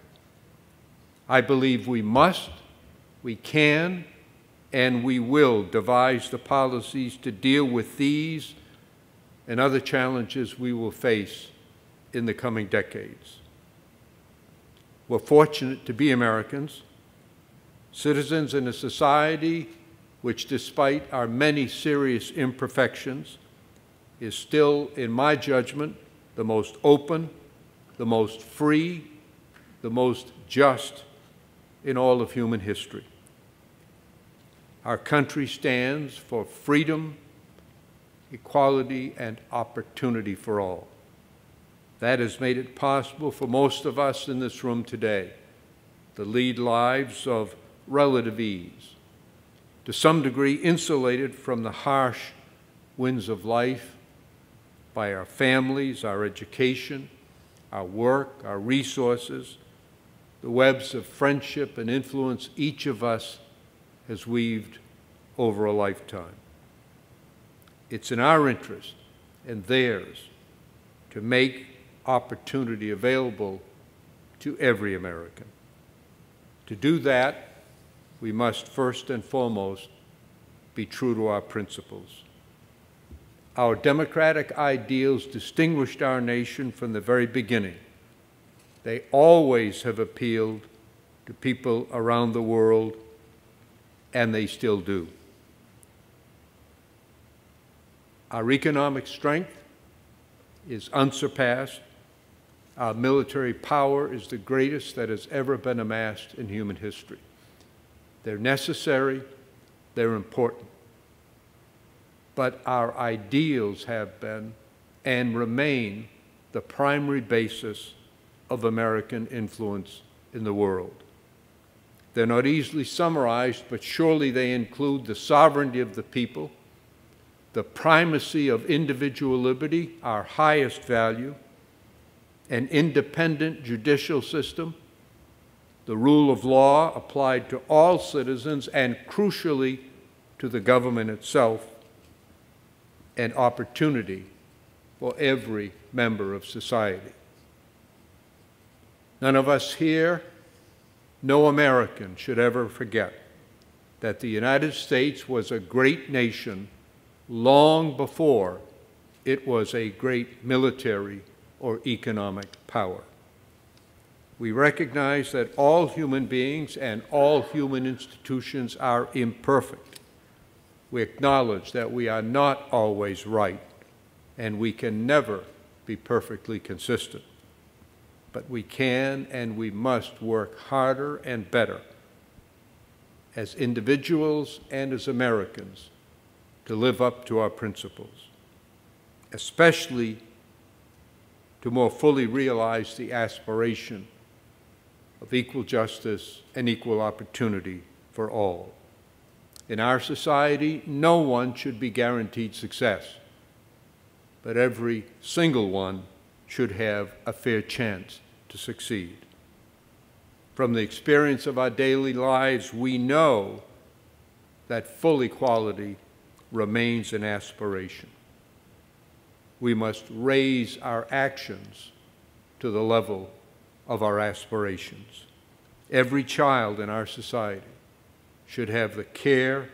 I believe we must We can and we will devise the policies to deal with these and other challenges we will face in the coming decades. We're fortunate to be Americans, citizens in a society which, despite our many serious imperfections, is still, in my judgment, the most open, the most free, the most just in all of human history. Our country stands for freedom, equality, and opportunity for all. That has made it possible for most of us in this room today to lead lives of relative ease, to some degree insulated from the harsh winds of life by our families, our education, our work, our resources, the webs of friendship and influence each of us has weaved over a lifetime. It's in our interest and theirs to make opportunity available to every American. To do that, we must first and foremost be true to our principles. Our democratic ideals distinguished our nation from the very beginning. They always have appealed to people around the world, and they still do. Our economic strength is unsurpassed. Our military power is the greatest that has ever been amassed in human history. They're necessary, they're important. But our ideals have been and remain the primary basis of American influence in the world. They're not easily summarized, but surely they include the sovereignty of the people, the primacy of individual liberty, our highest value, an independent judicial system, the rule of law applied to all citizens and crucially to the government itself, and opportunity for every member of society. None of us here, no American should ever forget that the United States was a great nation long before it was a great military or economic power. We recognize that all human beings and all human institutions are imperfect. We acknowledge that we are not always right, and we can never be perfectly consistent. But we can and we must work harder and better as individuals and as Americans to live up to our principles, especially to more fully realize the aspiration of equal justice and equal opportunity for all. In our society, no one should be guaranteed success, but every single one should have a fair chance to succeed. From the experience of our daily lives, we know that full equality remains an aspiration. We must raise our actions to the level of our aspirations. Every child in our society should have the care,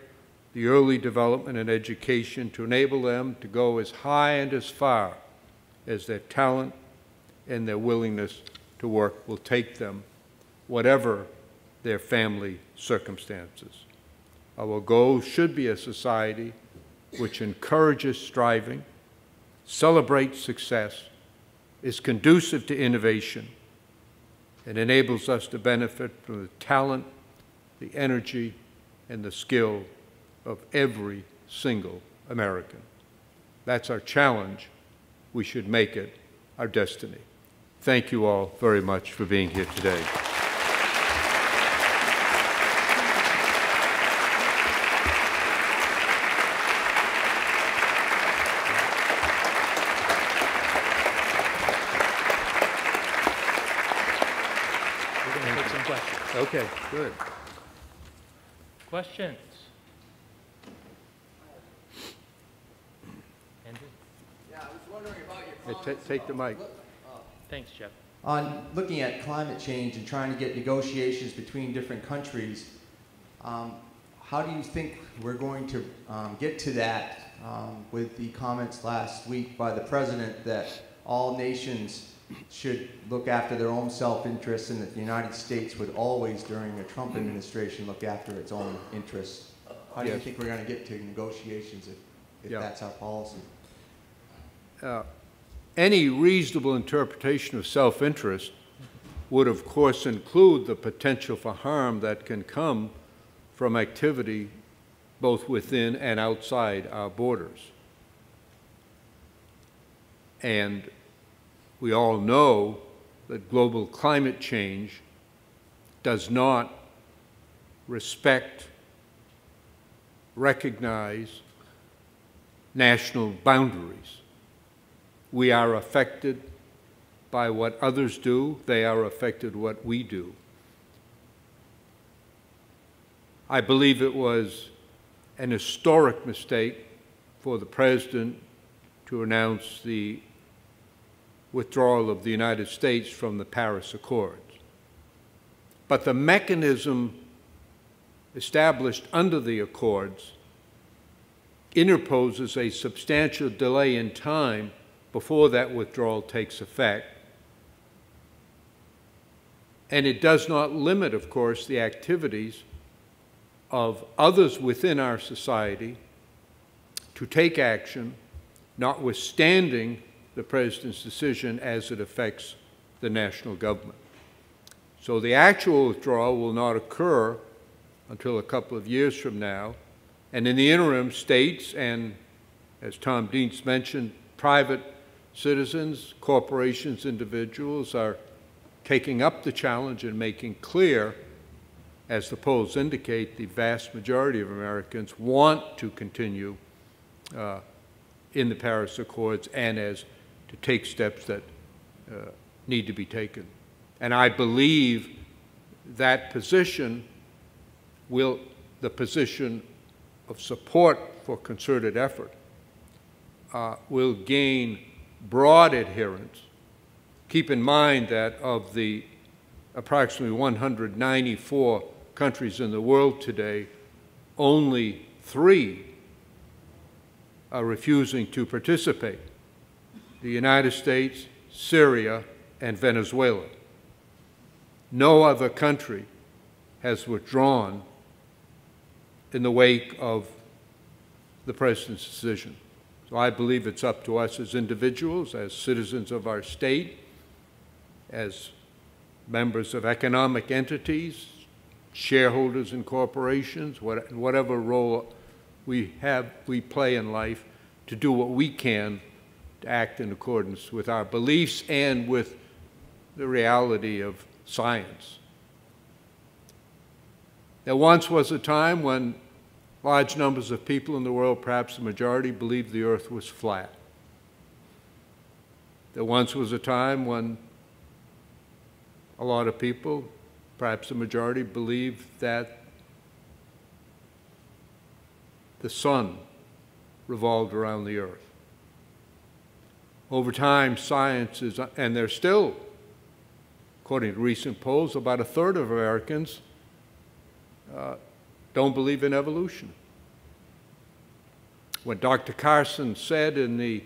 the early development and education to enable them to go as high and as far as their talent and their willingness to work will take them, whatever their family circumstances. Our goal should be a society which encourages striving, celebrates success, is conducive to innovation, and enables us to benefit from the talent, the energy, and the skill of every single American. That's our challenge. We should make it our destiny. Thank you all very much for being here today. We're going to take some questions. Okay, good. Questions? Andrew? Yeah, I was wondering about your Yeah, comments ta- take the mic. look, uh, Thanks, Jeff. On looking at climate change and trying to get negotiations between different countries, Um, how do you think we're going to um, get to that um, with the comments last week by the president that all nations should look after their own self-interest and that the United States would always, during a Trump administration, look after its own interests? How do you think we're going to get to negotiations if, if Yeah. that's our policy? Uh, Any reasonable interpretation of self-interest would, of course, include the potential for harm that can come from activity both within and outside our borders. And we all know that global climate change does not respect, recognize national boundaries. We are affected by what others do, they are affected what we do. I believe it was an historic mistake for the President to announce the withdrawal of the United States from the Paris Accords. But the mechanism established under the Accords interposes a substantial delay in time before that withdrawal takes effect. And it does not limit, of course, the activities of others within our society to take action, notwithstanding the President's decision as it affects the national government. So the actual withdrawal will not occur until a couple of years from now. And in the interim, states and, as Tom Dietz mentioned, private citizens, corporations, individuals are taking up the challenge and making clear, as the polls indicate, the vast majority of Americans want to continue uh, in the Paris Accords and as to take steps that uh, need to be taken. And I believe that position will, the position of support for concerted effort, uh, will gain broad adherence. Keep in mind that of the approximately 194 countries in the world today, only three are refusing to participate the United States, Syria, and Venezuela. No other country has withdrawn in the wake of the President's decision. So I believe it's up to us as individuals, as citizens of our state, as members of economic entities, shareholders in corporations, what- whatever role we have, we play in life, to do what we can to act in accordance with our beliefs and with the reality of science. There once was a time when large numbers of people in the world, perhaps the majority, believed the earth was flat. There once was a time when a lot of people, perhaps the majority, believed that the sun revolved around the earth. Over time, science is, and there's still, according to recent polls, about a third of Americans uh, don't believe in evolution. When Dr. Carson said in the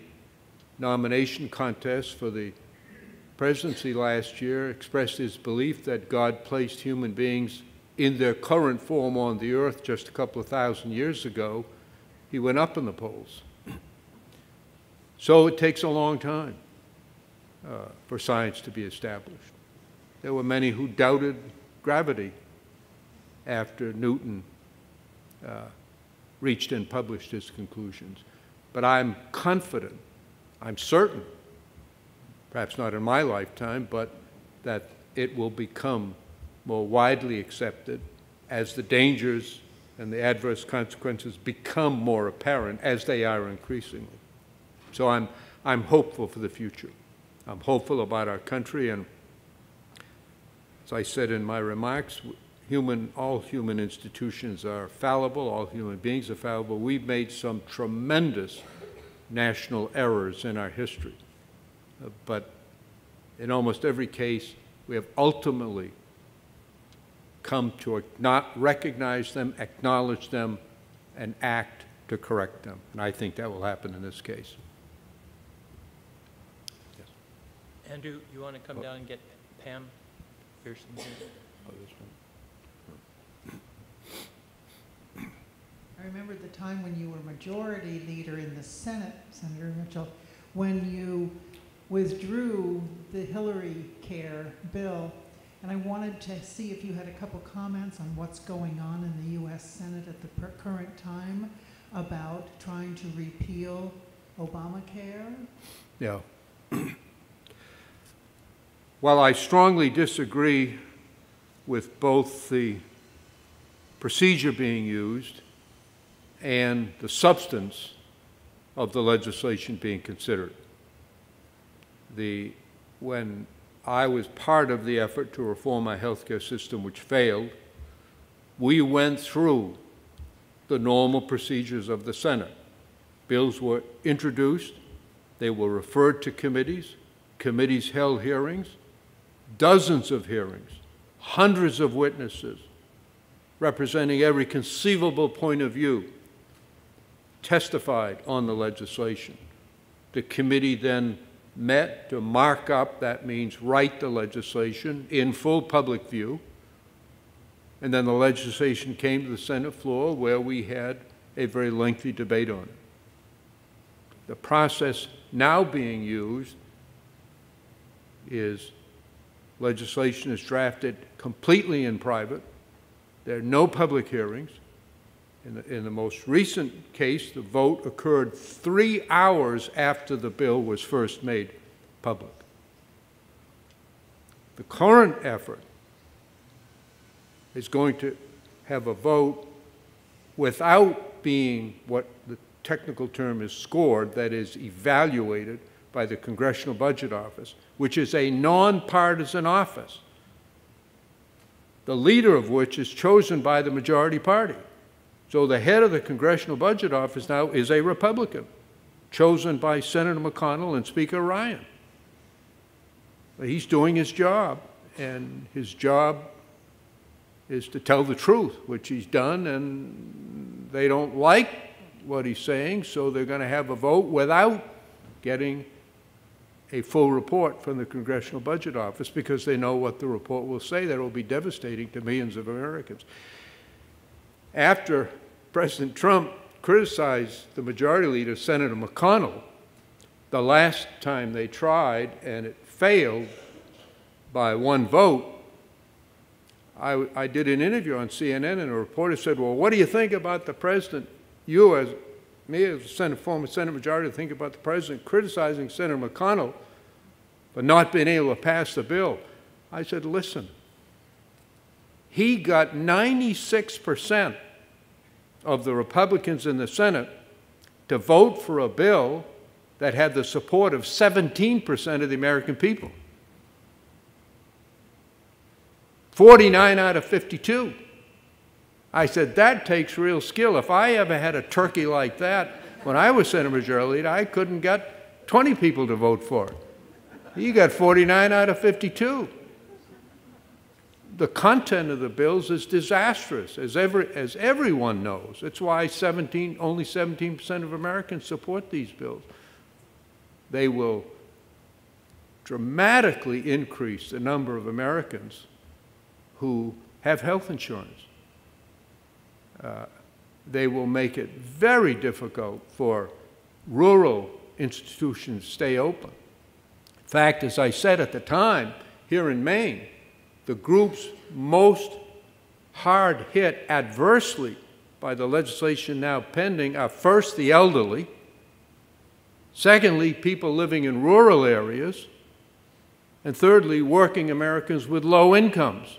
nomination contest for the presidency last year, expressed his belief that God placed human beings in their current form on the earth just a couple of thousand years ago, he went up in the polls. So it takes a long time uh, for science to be established. There were many who doubted gravity after Newton uh, reached and published his conclusions. But I'm confident, I'm certain, perhaps not in my lifetime, but that it will become more widely accepted as the dangers and the adverse consequences become more apparent as they are increasingly. So I'm, I'm hopeful for the future. I'm hopeful about our country, and as I said in my remarks, human, all human institutions are fallible, all human beings are fallible. We've made some tremendous national errors in our history. Uh, but in almost every case, we have ultimately come to not recognize them, acknowledge them, and act to correct them. And I think that will happen in this case. Andrew, you want to come oh. down and get Pam Pearson here? Oh, this one. I remember the time when you were majority leader in the Senate, Senator Mitchell, when you withdrew the Hillary Care bill. And I wanted to see if you had a couple comments on what's going on in the U.S. Senate at the per- current time about trying to repeal Obamacare. Yeah. While I strongly disagree with both the procedure being used and the substance of the legislation being considered, the, when I was part of the effort to reform our healthcare system, which failed, we went through the normal procedures of the Senate. Bills were introduced, they were referred to committees, committees held hearings, dozens of hearings, hundreds of witnesses representing every conceivable point of view testified on the legislation. The committee then met to mark up, that means write the legislation in full public view. And then the legislation came to the Senate floor where we had a very lengthy debate on it. The process now being used is legislation is drafted completely in private. There are no public hearings. In the, in the most recent case, the vote occurred three hours after the bill was first made public. The current effort is going to have a vote without being what the technical term is scored, that is, evaluated by the Congressional Budget Office, which is a nonpartisan office, the leader of which is chosen by the majority party. So the head of the Congressional Budget Office now is a Republican, chosen by Senator McConnell and Speaker Ryan. He's doing his job, and his job is to tell the truth, which he's done, and they don't like what he's saying, so they're going to have a vote without getting a full report from the Congressional Budget Office because they know what the report will say that will be devastating to millions of Americans. After President Trump criticized the majority leader, Senator McConnell, the last time they tried and it failed by one vote, I, I did an interview on CNN and a reporter said, Well, what do you think about the president? You, as me as a Senate, former Senate majority, to think about the president criticizing Senator McConnell for not being able to pass the bill. I said, listen, he got 96% of the Republicans in the Senate to vote for a bill that had the support of 17% of the American people. 49 out of 52. I said, that takes real skill. If I ever had a turkey like that when I was Senate Majority Leader, I couldn't get 20 people to vote for it. He got 49 out of 52. The content of the bills is disastrous, as, every, as everyone knows. It's why 17, only 17% of Americans support these bills. They will dramatically increase the number of Americans who have health insurance. Uh, they will make it very difficult for rural institutions to stay open. In fact, as I said at the time, here in Maine, the groups most hard hit adversely by the legislation now pending are first the elderly, secondly, people living in rural areas, and thirdly, working Americans with low incomes.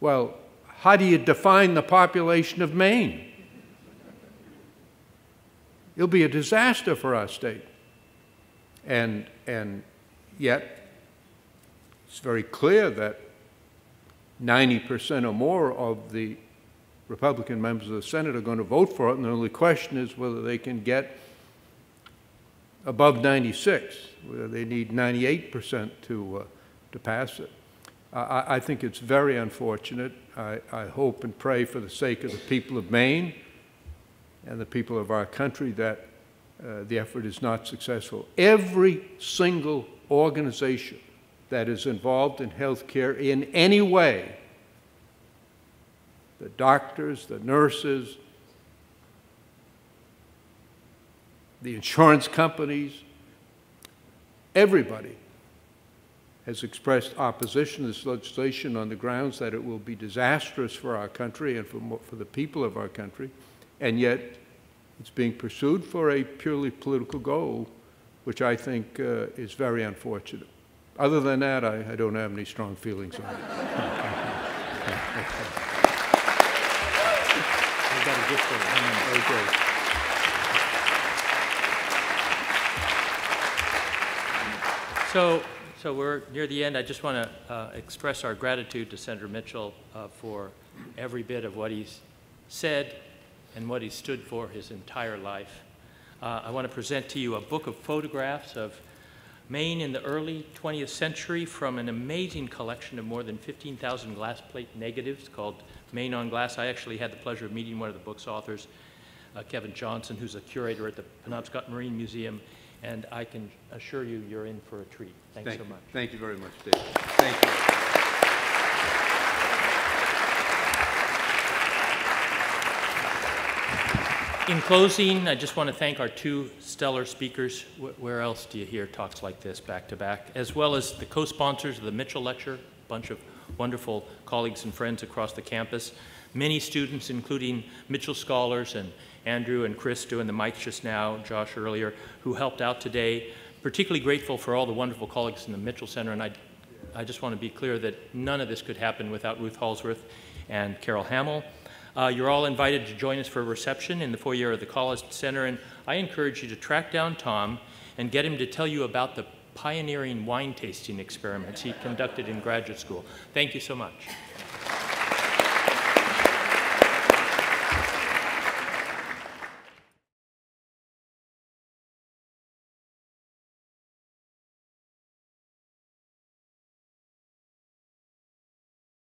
Well, how do you define the population of Maine? It'll be a disaster for our state. And, and yet, it's very clear that 90% or more of the Republican members of the Senate are going to vote for it, and the only question is whether they can get above 96, whether they need 98% to, uh, to pass it. I- I, think it's very unfortunate. I, I hope and pray for the sake of the people of Maine and the people of our country that uh, the effort is not successful. Every single organization that is involved in healthcare in any way, the doctors, the nurses, the insurance companies, everybody has expressed opposition to this legislation on the grounds that it will be disastrous for our country and for, for the people of our country, and yet it's being pursued for a purely political goal, which I think uh, is very unfortunate. Other than that, I, I don't have any strong feelings on it. We've got a gift for you. Hang on. Okay. So, so we're near the end. I just want to uh, express our gratitude to Senator Mitchell uh, for every bit of what he's said and what he stood for his entire life. Uh, I want to present to you a book of photographs of Maine in the early 20th century from an amazing collection of more than 15,000 glass plate negatives called Maine on Glass. I actually had the pleasure of meeting one of the book's authors, uh, Kevin Johnson, who's a curator at the Penobscot Marine Museum, and I can assure you you're in for a treat. Thanks Thank so you. much. Thank you very much, David. Thank you. In closing, I just want to thank our two stellar speakers. Where else do you hear talks like this back to back? As well as the co-sponsors of the Mitchell Lecture, a bunch of wonderful colleagues and friends across the campus. Many students, including Mitchell scholars and Andrew and Chris doing the mics just now, Josh earlier, who helped out today. Particularly grateful for all the wonderful colleagues in the Mitchell Center, and I, I just want to be clear that none of this could happen without Ruth Hallsworth and Carol Hamill. Uh, you're all invited to join us for a reception in the foyer of the College Center, and I encourage you to track down Tom and get him to tell you about the pioneering wine tasting experiments he conducted in graduate school. Thank you so much.